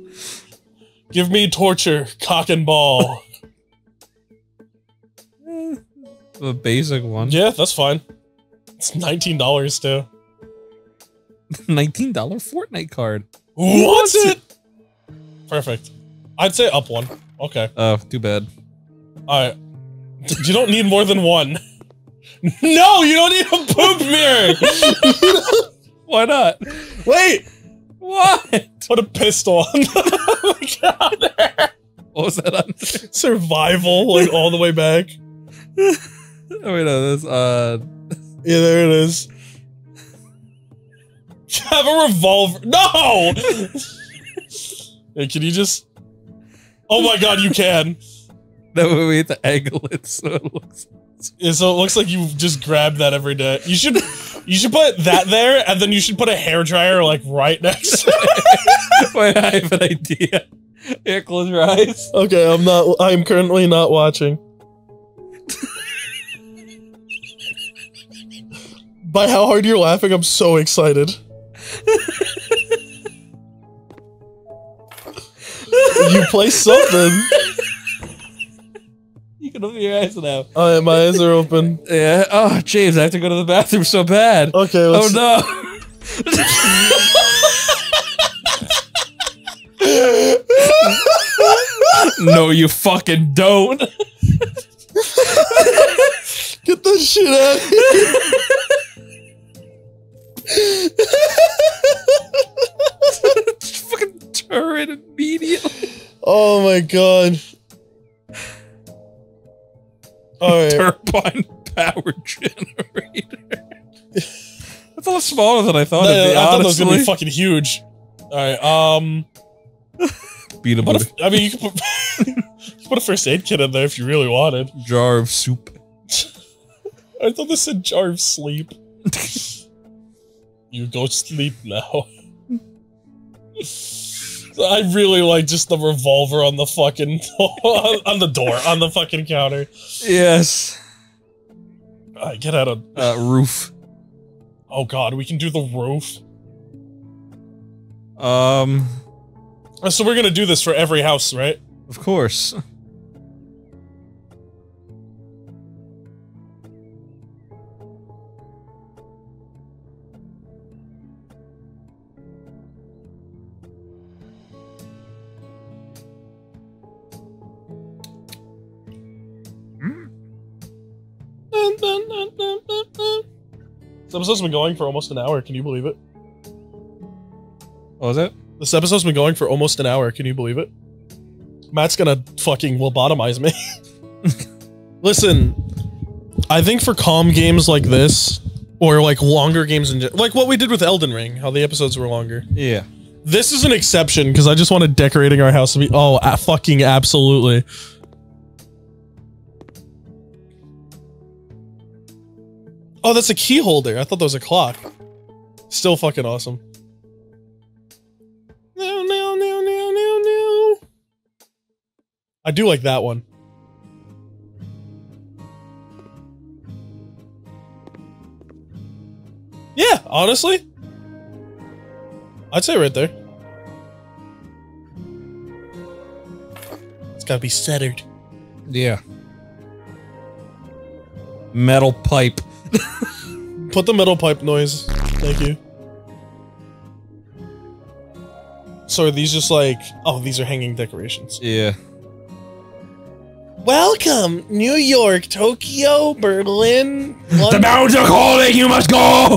Give me torture, cock and ball. the basic one. yeah, that's fine. It's nineteen dollars too. Nineteen dollar Fortnite card. What's it? Perfect. I'd say up one. Okay. Oh, too bad. All right. You don't need more than one. No, you don't need a poop mirror. Why not? Wait, What? put a pistol on the. What was that on? Survival, like all the way back. Oh wait, no, this uh, Yeah, there it is. Have a revolver. No! Hey, can you just. Oh my god, you can. that way we have to angle it so it looks. Yeah, so it looks like you just grab that every day. You should you should put that there and then you should put a hair dryer like right next to it. Wait, I have an idea. Here, close your eyes. Okay, I'm not I'm currently not watching. By how hard you're laughing, I'm so excited. You play something. You can open your eyes now. Oh, my eyes are open. Yeah. Oh, James, I have to go to the bathroom so bad. Okay, Oh no. no, you fucking don't. Get that shit out of here. Just fucking turn it immediately. Oh my god. Alright. Turbine power generator. That's a lot smaller than I thought No, it'd be, I thought that was gonna be fucking huge. Alright, um. Beat a What if, I mean, you could, put, you put a first aid kit in there if you really wanted. jar of soup. I thought this said jar of sleep. You go sleep now. I really like just the revolver on the fucking on, on the door on the fucking counter. Yes. Alright, get out of. Uh, roof. Oh god, we can do the roof. Um, So we're gonna do this for every house, right? of course. This episode's been going for almost an hour. Can you believe it? What was it? This episode's been going for almost an hour. Can you believe it? Matt's gonna fucking lobotomize me. Listen, I think for calm games like this, or like longer games in like what we did with Elden Ring, how the episodes were longer. Yeah. This is an exception because I just wanted decorating our house to be. Oh, fucking absolutely. Oh, that's a key holder. I thought that was a clock. Still fucking awesome. No, no, no, no, no, no. I do like that one. Yeah, honestly. I'd say right there. It's gotta be centered. Yeah. Metal pipe. Put the metal pipe noise. Thank you. So are these just like oh these are hanging decorations. Yeah. Welcome, New York, Tokyo, Berlin. London. mountains are calling, you must go!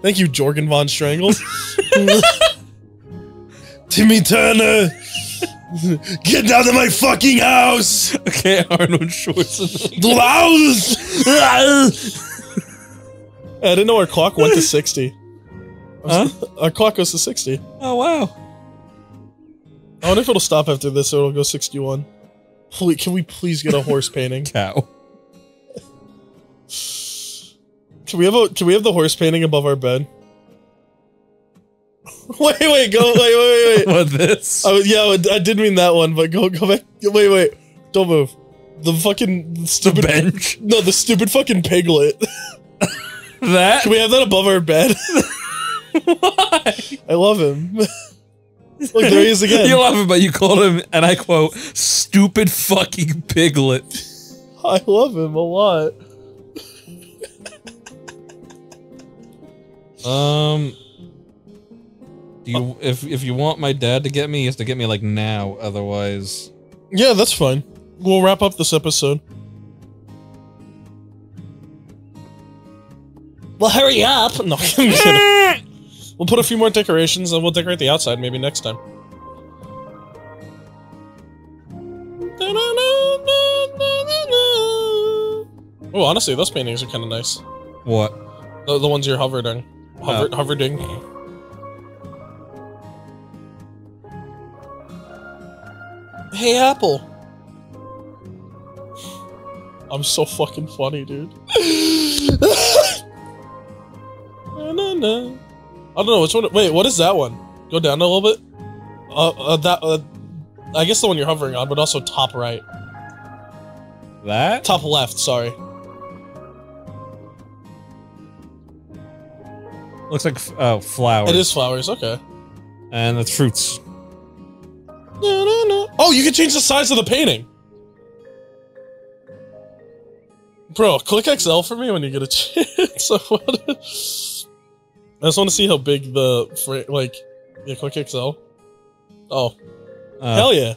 Thank you, Jorgen von Strangle. Timmy Turner, get out of my fucking house! Okay, Arnold Schwarzenegger. I didn't know our clock went to 60. Huh? Our clock goes to 60. Oh wow. I wonder if it'll stop after this or it'll go 61. Please, can we please get a horse painting? Cow. Can we have a can we have the horse painting above our bed? wait, wait, go, wait, wait, wait, wait. What this? Oh yeah, I I did mean that one, but go go back. Wait, wait, don't move. The fucking the stupid bench. No, the stupid fucking piglet. That. Can we have that above our bed? Why? I love him. Look, there he is again. You love him, but you called him, and I quote, "stupid fucking piglet." I love him a lot. Um, you if if you want my dad to get me, he has to get me like now. Otherwise, Yeah, that's fine. We'll wrap up this episode. Well, hurry up! No, I'm kidding. We'll put a few more decorations and we'll decorate the outside maybe next time. Oh, honestly, those paintings are kind of nice. what? The, the ones you're hovering. Hover, Oh. Hovering. Hey, Apple. I'm so fucking funny, dude. Na, na, na. I don't know which one. Wait, what is that one? Go down a little bit. Uh, uh that. Uh, I guess the one you're hovering on, but also top right, That? top left. Sorry. Looks like f- oh flowers. It is flowers. Okay. and it's fruits. Oh, you can change the size of the painting. Bro, click XL for me when you get a chance. I wanna- I just want to see how big the like. Yeah, click XL. Oh, Uh, hell yeah!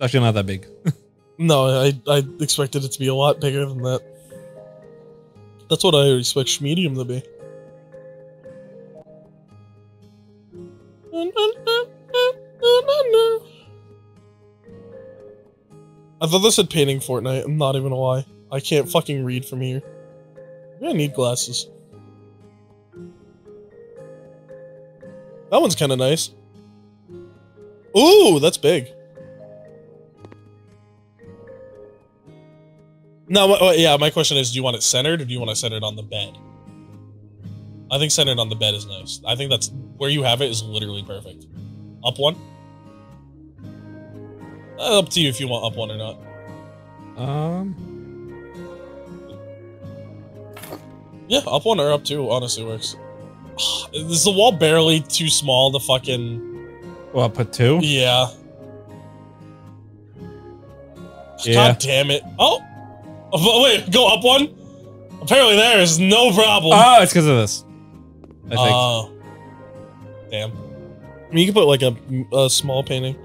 Actually, not that big. No, I I expected it to be a lot bigger than that. That's what I expect medium to be. I thought this said painting Fortnite. I'm not even gonna lie. I can't fucking read from here. Maybe I need glasses. That one's kind of nice. Ooh, that's big. No, yeah. My question is, do you want it centered or do you want to set it on the bed? I think centered on the bed is nice. I think that's where you have it is literally perfect. Up one. Uh, up to you if you want up one or not. Um, Yeah, up one or up two honestly works. Is the wall barely too small to fucking well, put two. yeah? Yeah. God damn it! Oh, oh wait, go up one. Apparently there is no problem. Oh, it's because of this. I think. Oh. Damn. I mean, you can put like a, a small painting.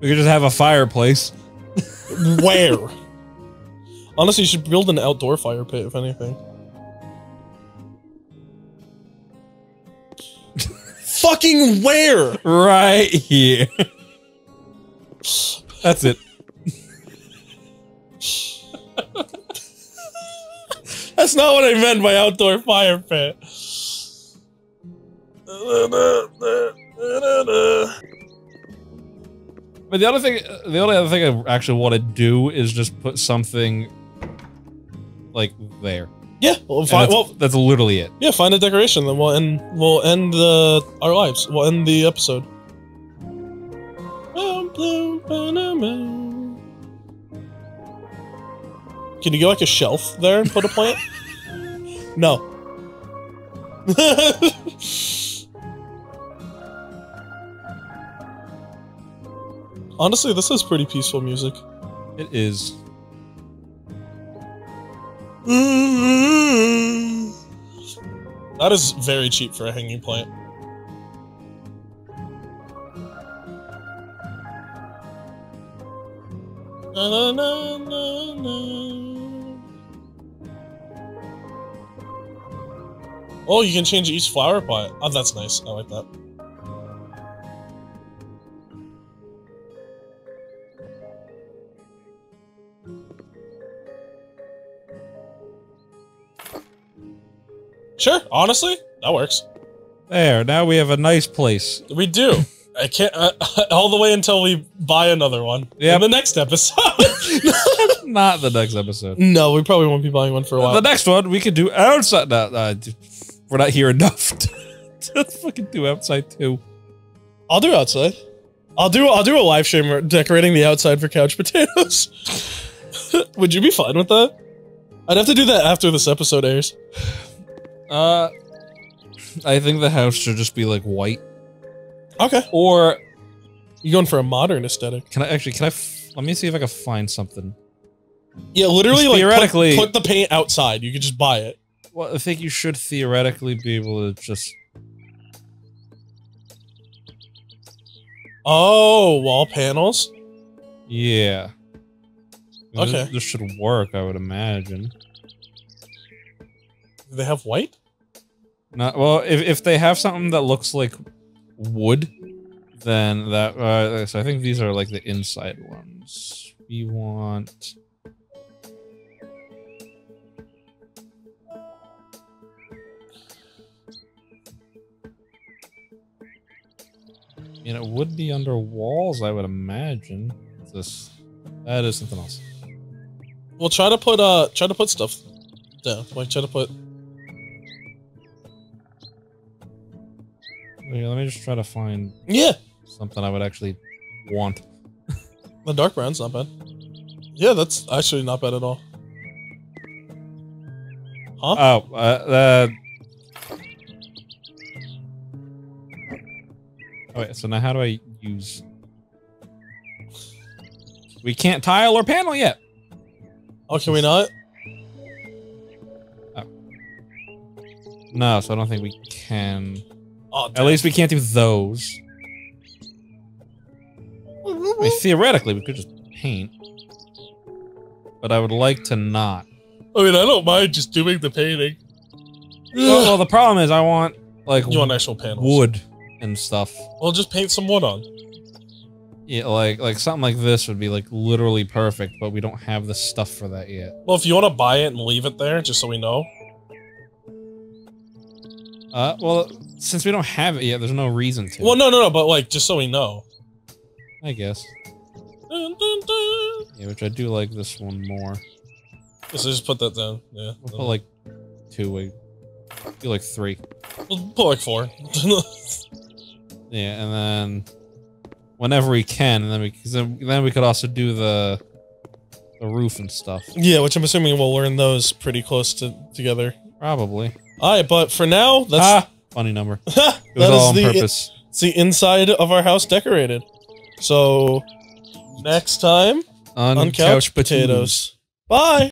We could just have a fireplace. Where? Honestly, you should build an outdoor fire pit, if anything. Fucking where? Right here. That's it. That's not what I meant by outdoor fire pit. But the other thing, the only other thing I actually want to do is just put something like there. Yeah, well, that's, Well, that's literally it. yeah, find a decoration, then we'll end. We'll end the our lives. We'll end the episode. Can you get like a shelf there and put a plant? no. Honestly, this is pretty peaceful music. It is. Mm-hmm. That is very cheap for a hanging plant. Na, na, na. Oh, you can change each flower pot. Oh, that's nice. I like that. Sure, honestly, that works. There, now we have a nice place. We do. I can't uh, all the way until we buy another one. Yeah, the next episode. Not the next episode. no, we probably won't be buying one for a while. The next one we could do outside. No, uh, we're not here enough to, to fucking do outside too. I'll do outside. I'll do I'll do a live stream decorating the outside for couch potatoes. Would you be fine with that? I'd have to do that after this episode airs. Uh, I think the house should just be like white, Okay. or You going for a modern aesthetic? can I actually? Can I? F- let me see if I can find something. Yeah, literally like put- theoretically- put, the paint outside. You could just buy it. Well, I think you should theoretically be able to just. Oh, wall panels. Yeah. Okay. This, this should work, I would imagine. They have white? Not well. If if they have something that looks like wood, then that. Uh, so I think these are like the inside ones. We want. I mean, it would be under walls, I would imagine. This, that is something else. Well, try to put uh, try to put stuff down. Like try to put. Wait, let me just try to find Yeah, something I would actually want. the dark brown's not bad. Yeah, that's actually not bad at all. Huh? Oh, uh, uh. Oh, wait, so now how do I use? We can't tile or panel yet. oh, can we not? No, so I don't think we can. Oh, At least we can't do those. I mean, theoretically, we could just paint. But I would like to not. I mean, I don't mind just doing the painting. Well, well, the problem is I want like you want actual panels? wood and stuff. Well, just paint some wood on. Yeah, like like something like this would be like literally perfect, but we don't have the stuff for that yet. Well, if you want to buy it and leave it there, just so we know. Uh, well, since we don't have it yet, there's no reason to. Well, no, no, no, but like just so we know. I guess. Dun, dun, dun. Yeah, which I do like this one more. So just put that down. Yeah. We'll put like two. Wait, do like three. We'll put like four. Yeah, and then whenever we can, and then we then, then we could also do the the roof and stuff. yeah, which I'm assuming we'll learn those pretty close to together. Probably. All right, but for now, that's ah, funny number. It that was all is on the purpose. it's the inside of our house decorated. So next time On, on couch potatoes. Bye.